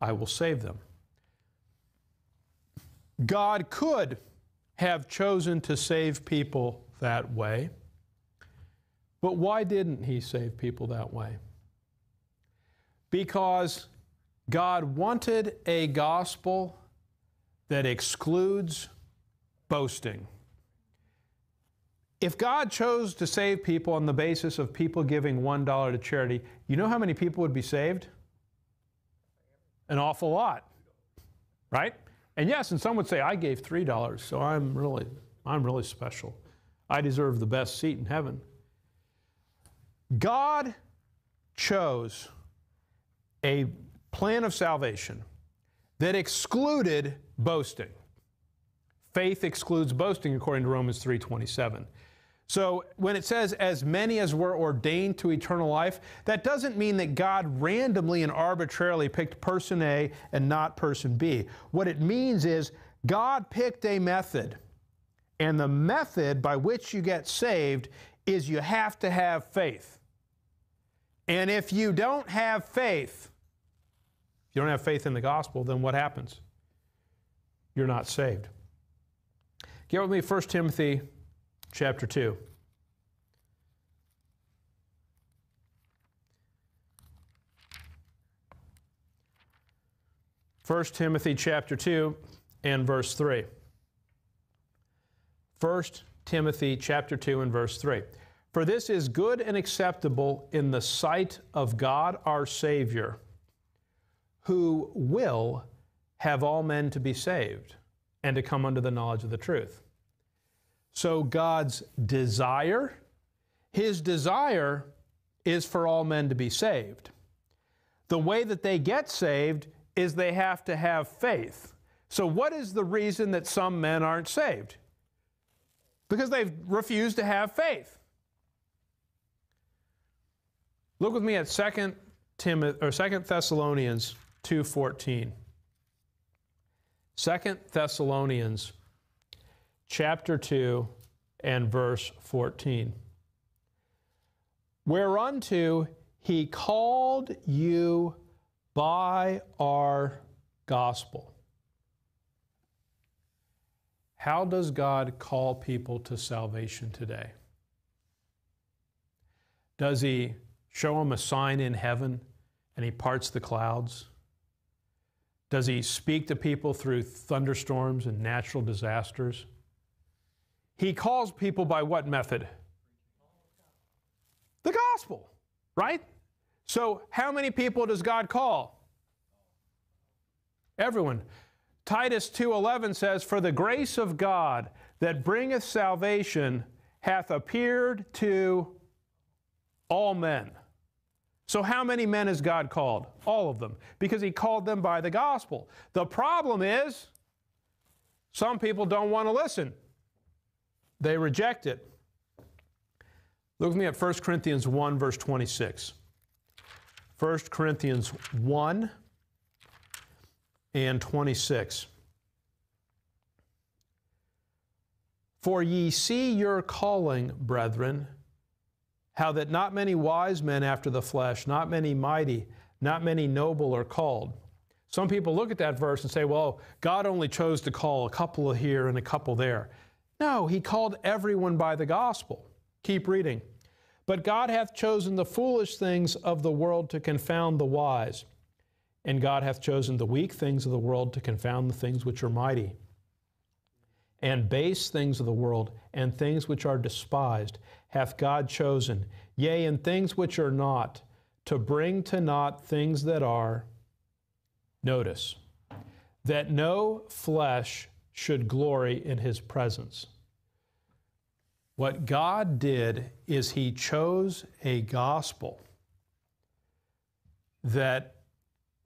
I will save them. God could have chosen to save people that way, but why didn't He save people that way? Because God wanted a gospel that excludes boasting. If God chose to save people on the basis of people giving $1 to charity, you know how many people would be saved? An awful lot, right? And yes, and some would say, I gave $3, so I'm really, I'm really special. I deserve the best seat in heaven. God chose a plan of salvation that excluded boasting. Faith excludes boasting according to Romans 3:27. So when it says as many as were ordained to eternal life, that doesn't mean that God randomly and arbitrarily picked person A and not person B. What it means is God picked a method. And the method by which you get saved is you have to have faith. And if you don't have faith, if you don't have faith in the gospel, then what happens? You're not saved. Get with me 1 Timothy chapter 2. First Timothy chapter 2 and verse 3. 1 Timothy chapter 2 and verse 3. For this is good and acceptable in the sight of God our Savior, who will have all men to be saved and to come under the knowledge of the truth. So God's desire, his desire is for all men to be saved. The way that they get saved is they have to have faith. So, what is the reason that some men aren't saved? Because they've refused to have faith. Look with me at 2 Timothy or 2 Thessalonians 2:14. 2 Thessalonians chapter 2 and verse 14. Whereunto he called you by our gospel. How does God call people to salvation today? Does he show them a sign in heaven and he parts the clouds? Does he speak to people through thunderstorms and natural disasters? He calls people by what method? The gospel, right? So, how many people does God call? Everyone. Titus 2:11 says, "For the grace of God that bringeth salvation hath appeared to all men." So, how many men has God called? All of them, because He called them by the gospel. The problem is, some people don't want to listen. They reject it. Look with me at 1 Corinthians 1, verse 26. 1 Corinthians 1 and 26. For ye see your calling, brethren, how that not many wise men after the flesh, not many mighty, not many noble are called. Some people look at that verse and say, well, God only chose to call a couple here and a couple there. No, he called everyone by the gospel. Keep reading. But God hath chosen the foolish things of the world to confound the wise, and God hath chosen the weak things of the world to confound the things which are mighty, and base things of the world, and things which are despised, hath God chosen, yea, and things which are not, to bring to naught things that are. Notice, that no flesh should glory in his presence. What God did is he chose a gospel that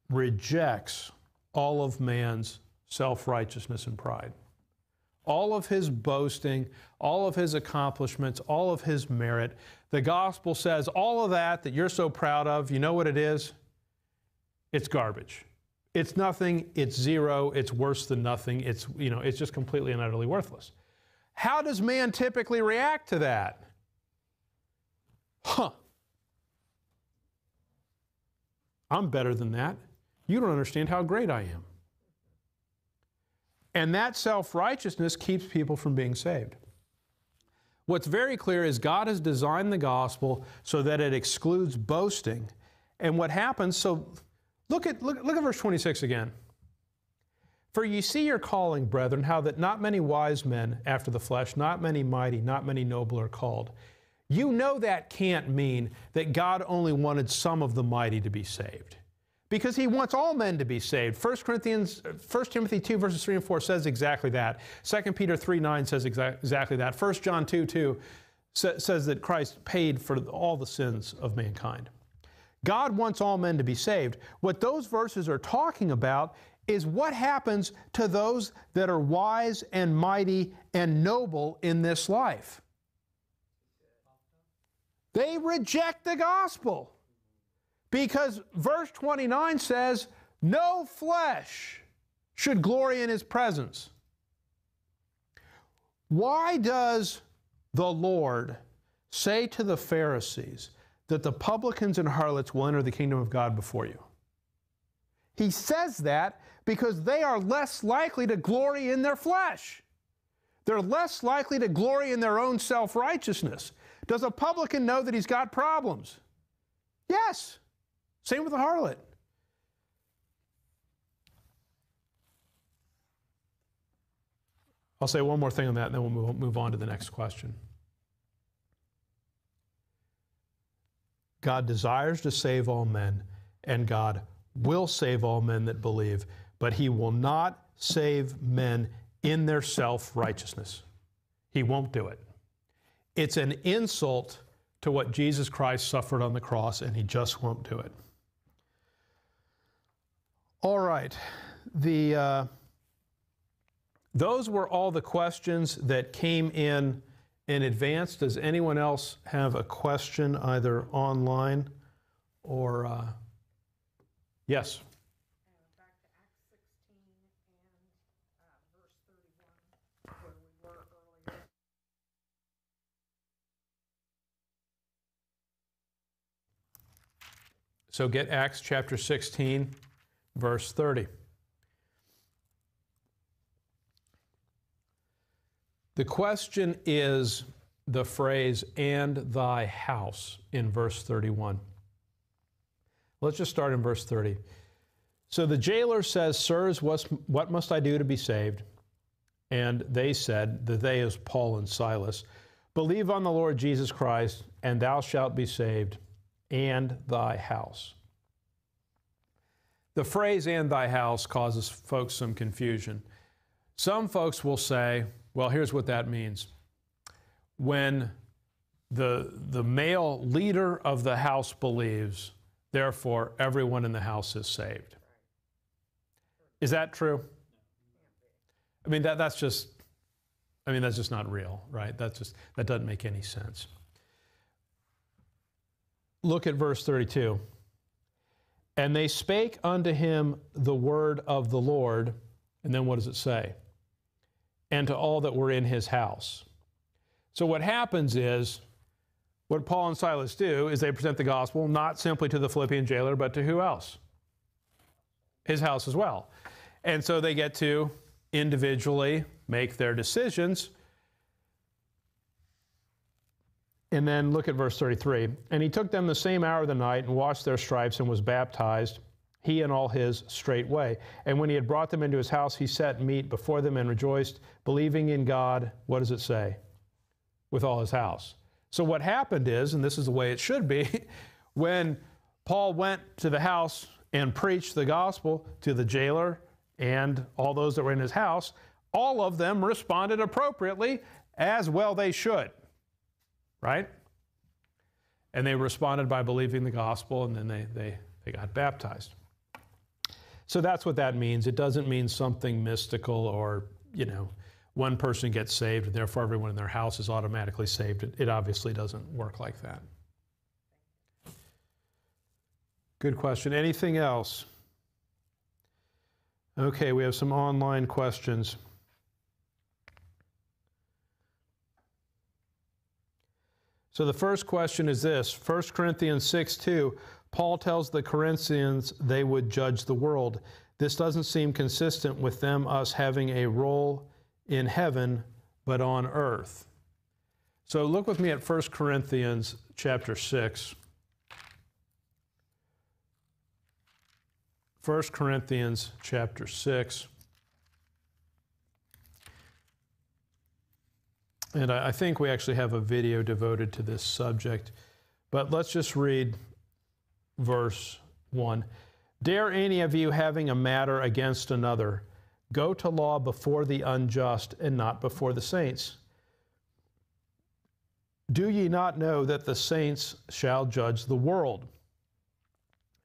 rejects all of man's self righteousness and pride. All of his boasting, all of his accomplishments, all of his merit. The gospel says all of that that you're so proud of, you know what it is? It's garbage. It's nothing, it's zero, it's worse than nothing, it's, you know, it's just completely and utterly worthless. How does man typically react to that? Huh. I'm better than that. You don't understand how great I am. And that self righteousness keeps people from being saved. What's very clear is God has designed the gospel so that it excludes boasting. And what happens, so look at, look, look at verse 26 again. For ye see your calling, brethren, how that not many wise men after the flesh, not many mighty, not many noble are called. You know that can't mean that God only wanted some of the mighty to be saved because he wants all men to be saved. 1 Corinthians, uh, 1 Timothy 2, verses 3 and 4 says exactly that. 2 Peter 3, 9 says exa- exactly that. 1 John 2, 2 sa- says that Christ paid for all the sins of mankind. God wants all men to be saved. What those verses are talking about is what happens to those that are wise and mighty and noble in this life. They reject the gospel. Because verse 29 says, No flesh should glory in his presence. Why does the Lord say to the Pharisees that the publicans and harlots will enter the kingdom of God before you? He says that because they are less likely to glory in their flesh. They're less likely to glory in their own self righteousness. Does a publican know that he's got problems? Yes. Same with the harlot. I'll say one more thing on that, and then we'll move on to the next question. God desires to save all men, and God will save all men that believe, but He will not save men in their self righteousness. He won't do it. It's an insult to what Jesus Christ suffered on the cross, and He just won't do it. All right. The, uh, those were all the questions that came in in advance. Does anyone else have a question either online or? Uh, yes. So get Acts chapter 16 verse 30. The question is the phrase, and thy house, in verse 31. Let's just start in verse 30. So the jailer says, Sirs, what must I do to be saved? And they said, the they is Paul and Silas, Believe on the Lord Jesus Christ, and thou shalt be saved, and thy house. The phrase and thy house causes folks some confusion. Some folks will say, well, here's what that means. When the, the male leader of the house believes, therefore everyone in the house is saved. Is that true? I mean, that, that's just, I mean, that's just not real, right? That's just, that doesn't make any sense. Look at verse 32. And they spake unto him the word of the Lord. And then what does it say? And to all that were in his house. So what happens is, what Paul and Silas do is they present the gospel not simply to the Philippian jailer, but to who else? His house as well. And so they get to individually make their decisions And then look at verse 33. And he took them the same hour of the night and washed their stripes and was baptized, he and all his straightway. And when he had brought them into his house, he set meat before them and rejoiced, believing in God. What does it say? With all his house. So what happened is, and this is the way it should be, when Paul went to the house and preached the gospel to the jailer and all those that were in his house, all of them responded appropriately, as well they should right? And they responded by believing the gospel, and then they, they, they got baptized. So that's what that means. It doesn't mean something mystical or, you know, one person gets saved and therefore everyone in their house is automatically saved. It, it obviously doesn't work like that. Good question. Anything else? Okay, we have some online questions. So the first question is this 1 Corinthians 6 2, Paul tells the Corinthians they would judge the world. This doesn't seem consistent with them, us having a role in heaven, but on earth. So look with me at 1 Corinthians chapter 6. 1 Corinthians chapter 6. And I think we actually have a video devoted to this subject. But let's just read verse 1. Dare any of you having a matter against another go to law before the unjust and not before the saints? Do ye not know that the saints shall judge the world?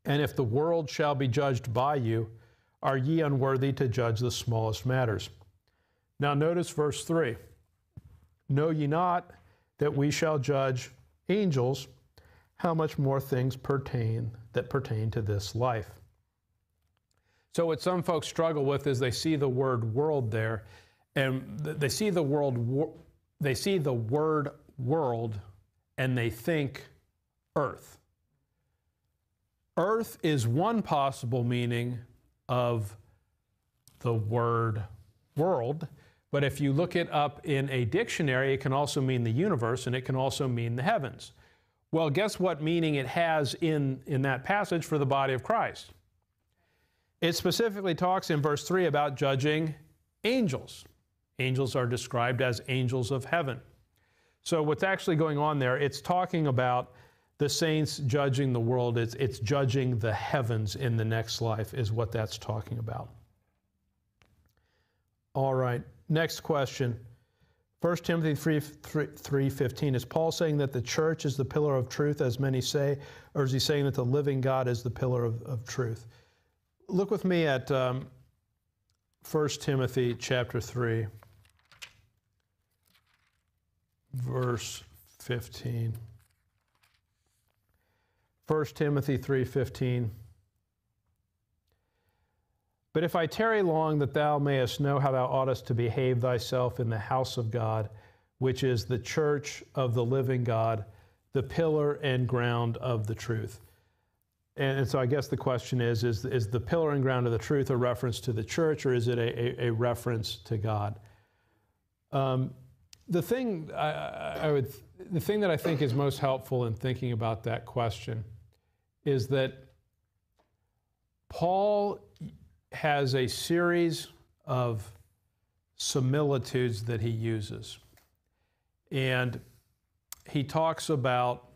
And if the world shall be judged by you, are ye unworthy to judge the smallest matters? Now, notice verse 3. Know ye not that we shall judge angels? How much more things pertain that pertain to this life? So, what some folks struggle with is they see the word world there, and they see the world, they see the word world, and they think earth. Earth is one possible meaning of the word world. But if you look it up in a dictionary, it can also mean the universe and it can also mean the heavens. Well, guess what meaning it has in, in that passage for the body of Christ? It specifically talks in verse 3 about judging angels. Angels are described as angels of heaven. So, what's actually going on there, it's talking about the saints judging the world, it's, it's judging the heavens in the next life, is what that's talking about. All right. Next question. 1 Timothy 3, 3, 3, Is Paul saying that the church is the pillar of truth, as many say, or is he saying that the living God is the pillar of, of truth? Look with me at um, 1 Timothy chapter 3, verse 15. 1 Timothy 3:15 but if I tarry long, that thou mayest know how thou oughtest to behave thyself in the house of God, which is the church of the living God, the pillar and ground of the truth. And, and so I guess the question is, is is the pillar and ground of the truth a reference to the church or is it a, a, a reference to God? Um, the thing I, I would, the thing that I think is most helpful in thinking about that question is that Paul has a series of similitudes that he uses. And he talks about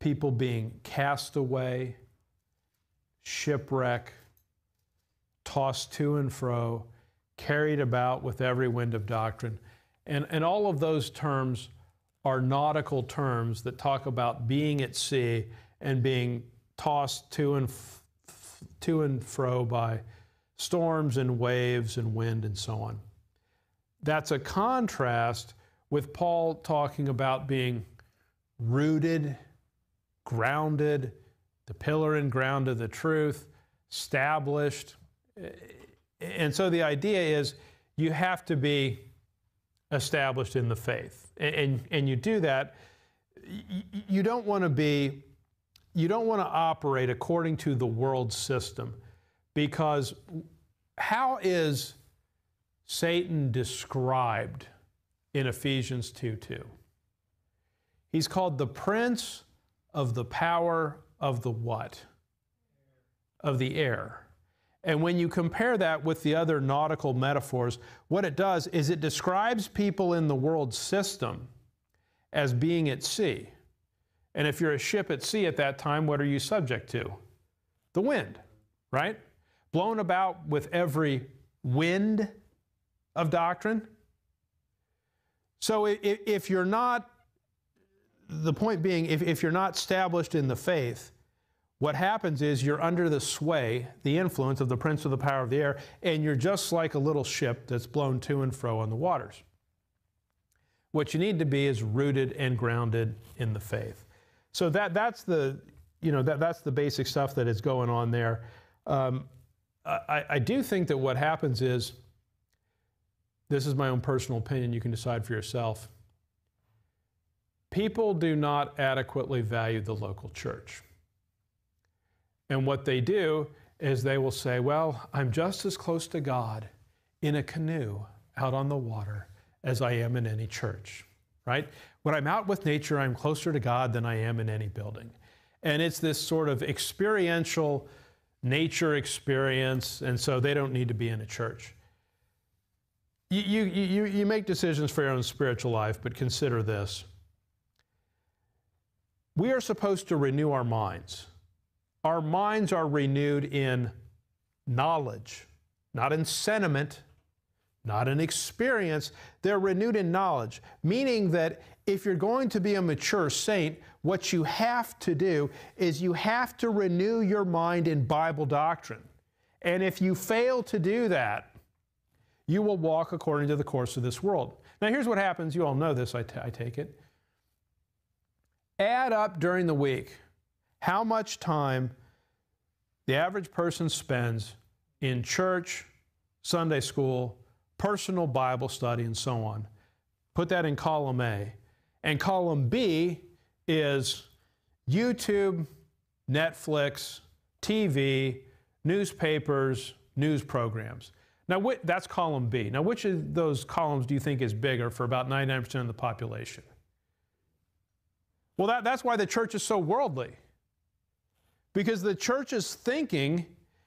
people being cast away, shipwreck, tossed to and fro, carried about with every wind of doctrine. And, and all of those terms are nautical terms that talk about being at sea and being tossed to and to and fro by storms and waves and wind and so on. That's a contrast with Paul talking about being rooted, grounded, the pillar and ground of the truth, established. And so the idea is you have to be established in the faith. And, and you do that, you don't want to be you don't want to operate according to the world system because how is Satan described in Ephesians 2 2? He's called the prince of the power of the what? Of the air. And when you compare that with the other nautical metaphors, what it does is it describes people in the world system as being at sea. And if you're a ship at sea at that time, what are you subject to? The wind, right? Blown about with every wind of doctrine. So if you're not, the point being, if, you're not established in the faith, what happens is you're under the sway, the influence of the prince of the power of the air, and you're just like a little ship that's blown to and fro on the waters. What you need to be is rooted and grounded in the faith. So that, that's, the, you know, that, that's the basic stuff that is going on there. Um, I, I do think that what happens is this is my own personal opinion, you can decide for yourself. People do not adequately value the local church. And what they do is they will say, Well, I'm just as close to God in a canoe out on the water as I am in any church, right? When I'm out with nature, I'm closer to God than I am in any building. And it's this sort of experiential nature experience, and so they don't need to be in a church. You, you, you, you make decisions for your own spiritual life, but consider this. We are supposed to renew our minds. Our minds are renewed in knowledge, not in sentiment, not in experience. They're renewed in knowledge, meaning that if you're going to be a mature saint, what you have to do is you have to renew your mind in Bible doctrine. And if you fail to do that, you will walk according to the course of this world. Now, here's what happens. You all know this, I, take it. Add up during the week how much time the average person spends in church, Sunday school, personal Bible study, and so on. Put that in column A. And column B is YouTube, Netflix, TV, newspapers, news programs. Now, that's column B. Now, which of those columns do you think is bigger for about 99% of the population? Well, that, that's why the church is so worldly. Because the church's thinking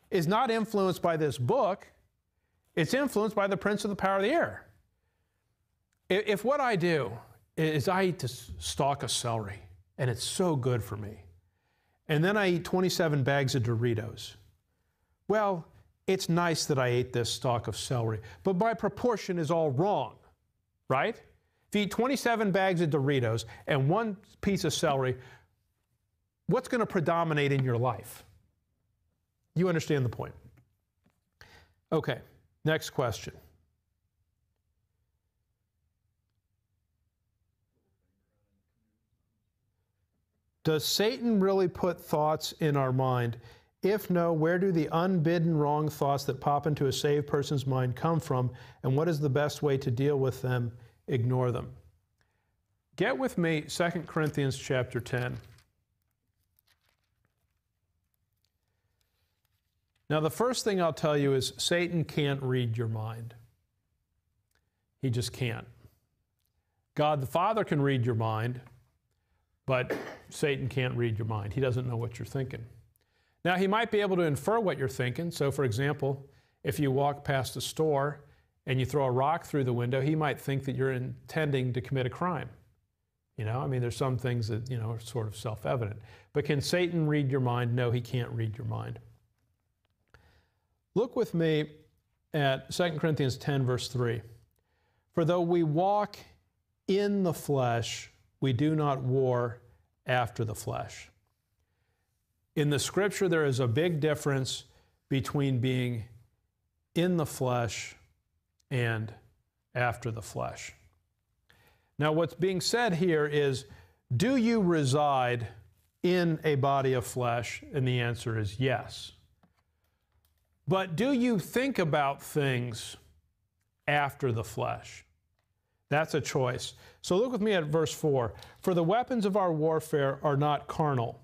is not influenced by this book, it's influenced by the prince of the power of the air. If what I do is I eat this stalk of celery, and it's so good for me, and then I eat 27 bags of Doritos, well, it's nice that I ate this stalk of celery, but my proportion is all wrong, right? If you eat 27 bags of Doritos and one piece of celery, what's going to predominate in your life? You understand the point. Okay, next question. Does Satan really put thoughts in our mind? If no, where do the unbidden wrong thoughts that pop into a saved person's mind come from, and what is the best way to deal with them? Ignore them. Get with me 2 Corinthians chapter 10. Now, the first thing I'll tell you is Satan can't read your mind. He just can't. God the Father can read your mind, but Satan can't read your mind. He doesn't know what you're thinking. Now, he might be able to infer what you're thinking. So, for example, if you walk past a store and you throw a rock through the window, he might think that you're intending to commit a crime. You know, I mean, there's some things that, you know, are sort of self evident. But can Satan read your mind? No, he can't read your mind. Look with me at 2 Corinthians 10, verse 3. For though we walk in the flesh, we do not war after the flesh. In the scripture, there is a big difference between being in the flesh and after the flesh. Now, what's being said here is do you reside in a body of flesh? And the answer is yes. But do you think about things after the flesh? That's a choice. So look with me at verse 4. For the weapons of our warfare are not carnal,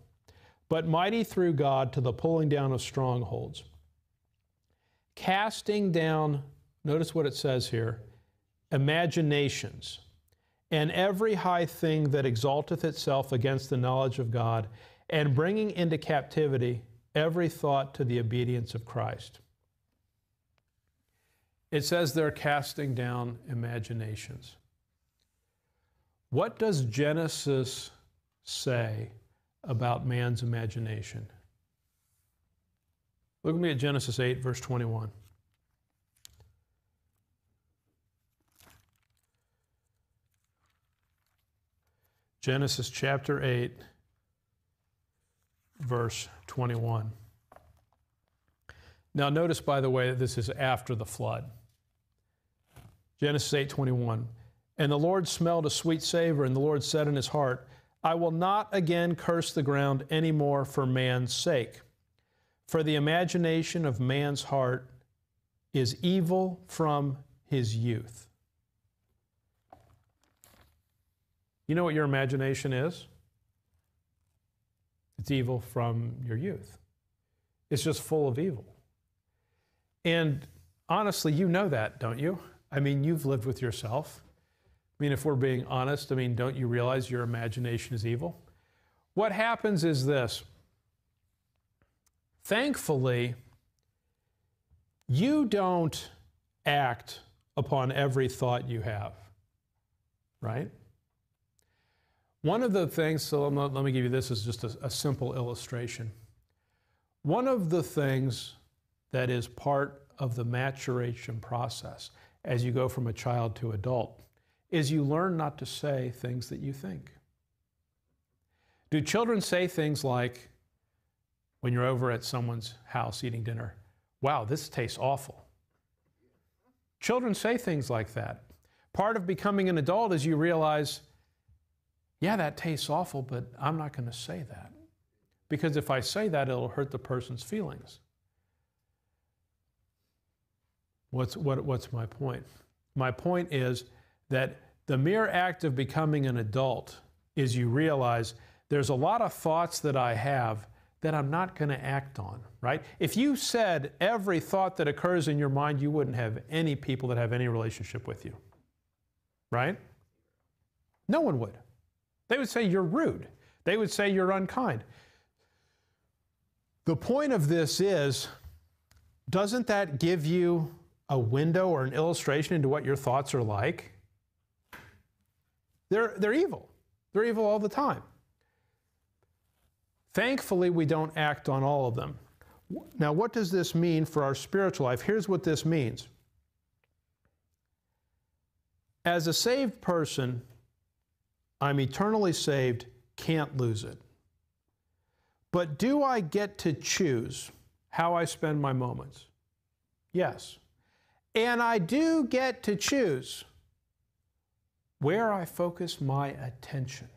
but mighty through God to the pulling down of strongholds. Casting down, notice what it says here, imaginations, and every high thing that exalteth itself against the knowledge of God, and bringing into captivity every thought to the obedience of Christ. It says they're casting down imaginations. What does Genesis say about man's imagination? Look at me at Genesis 8, verse 21. Genesis chapter 8, verse 21. Now, notice, by the way, that this is after the flood. Genesis 8:21. And the Lord smelled a sweet savor, and the Lord said in his heart, I will not again curse the ground any more for man's sake. For the imagination of man's heart is evil from his youth. You know what your imagination is? It's evil from your youth. It's just full of evil. And honestly, you know that, don't you? I mean, you've lived with yourself. I mean, if we're being honest, I mean, don't you realize your imagination is evil? What happens is this thankfully, you don't act upon every thought you have, right? One of the things, so let me give you this as just a, a simple illustration. One of the things that is part of the maturation process as you go from a child to adult is you learn not to say things that you think. Do children say things like, when you're over at someone's house eating dinner, wow, this tastes awful? Children say things like that. Part of becoming an adult is you realize, yeah, that tastes awful, but I'm not going to say that. Because if I say that, it'll hurt the person's feelings. What's, what, what's my point? My point is that the mere act of becoming an adult is you realize there's a lot of thoughts that I have that I'm not going to act on, right? If you said every thought that occurs in your mind, you wouldn't have any people that have any relationship with you, right? No one would. They would say you're rude. They would say you're unkind. The point of this is doesn't that give you a window or an illustration into what your thoughts are like? They're, they're evil. They're evil all the time. Thankfully, we don't act on all of them. Now, what does this mean for our spiritual life? Here's what this means. As a saved person, I'm eternally saved, can't lose it. But do I get to choose how I spend my moments? Yes. And I do get to choose where I focus my attention.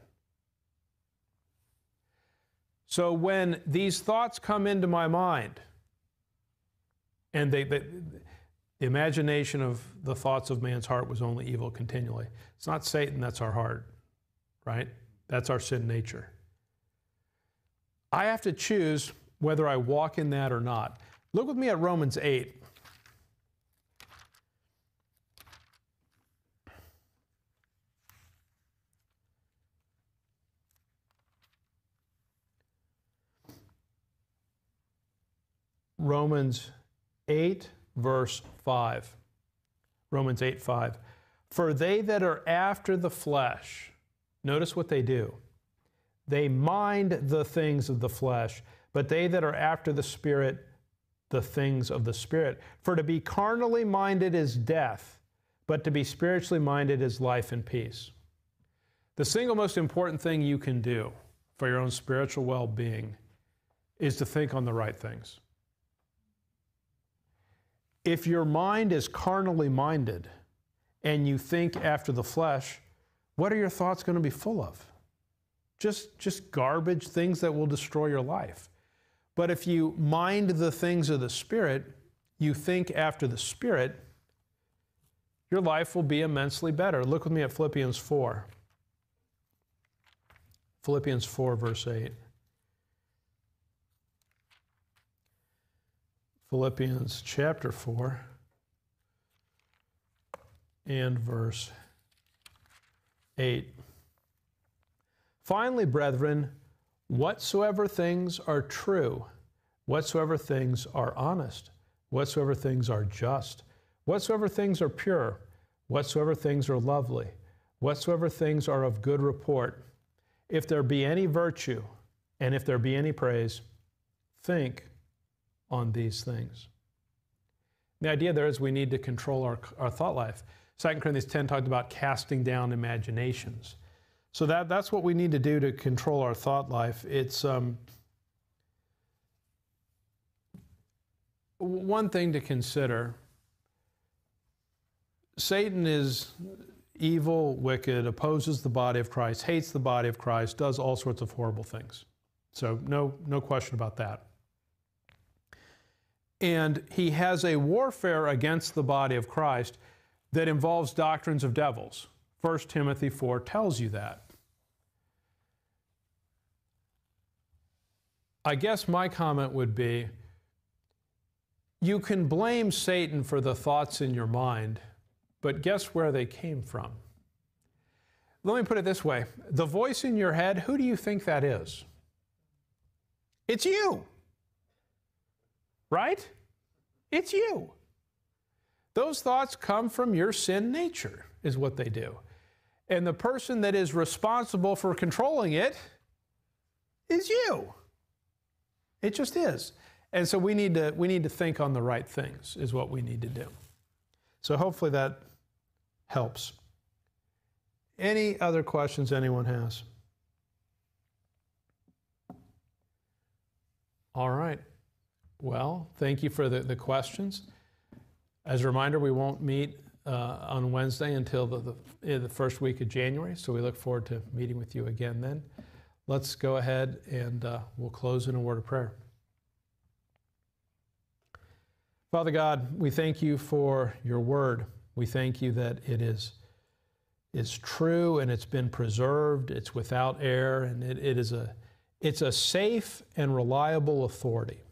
So when these thoughts come into my mind, and they, they, the imagination of the thoughts of man's heart was only evil continually. It's not Satan, that's our heart, right? That's our sin nature. I have to choose whether I walk in that or not. Look with me at Romans 8. Romans 8, verse 5. Romans 8, 5. For they that are after the flesh, notice what they do. They mind the things of the flesh, but they that are after the Spirit, the things of the Spirit. For to be carnally minded is death, but to be spiritually minded is life and peace. The single most important thing you can do for your own spiritual well being is to think on the right things. If your mind is carnally minded and you think after the flesh, what are your thoughts going to be full of? Just, just garbage, things that will destroy your life. But if you mind the things of the Spirit, you think after the Spirit, your life will be immensely better. Look with me at Philippians 4. Philippians 4, verse 8. Philippians chapter 4 and verse 8. Finally, brethren, whatsoever things are true, whatsoever things are honest, whatsoever things are just, whatsoever things are pure, whatsoever things are lovely, whatsoever things are of good report, if there be any virtue, and if there be any praise, think on these things. The idea there is we need to control our, our thought life. 2 Corinthians 10 talked about casting down imaginations. So that, that's what we need to do to control our thought life. It's, um, one thing to consider Satan is evil, wicked, opposes the body of Christ, hates the body of Christ, does all sorts of horrible things. So, no, no question about that. And he has a warfare against the body of Christ that involves doctrines of devils. 1 Timothy 4 tells you that. I guess my comment would be you can blame Satan for the thoughts in your mind but guess where they came from? Let me put it this way the voice in your head, who do you think that is? It's you. Right? It's you. Those thoughts come from your sin nature, is what they do. And the person that is responsible for controlling it is you. It just is. And so we need to we need to think on the right things is what we need to do. So hopefully that helps. Any other questions anyone has? All right. Well, thank you for the, the questions. As a reminder, we won't meet uh, on Wednesday until the, the, the first week of January, so we look forward to meeting with you again then. Let's go ahead and uh, we'll close in a word of prayer. Father God, we thank you for your word. We thank you that it is, is true and it's been preserved, it's without error, and it, it is a, it's a safe and reliable authority.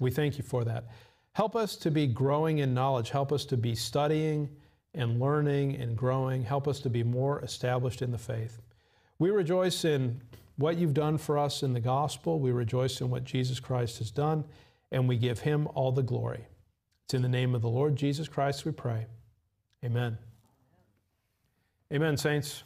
We thank you for that. Help us to be growing in knowledge. Help us to be studying and learning and growing. Help us to be more established in the faith. We rejoice in what you've done for us in the gospel. We rejoice in what Jesus Christ has done, and we give him all the glory. It's in the name of the Lord Jesus Christ we pray. Amen. Amen, saints.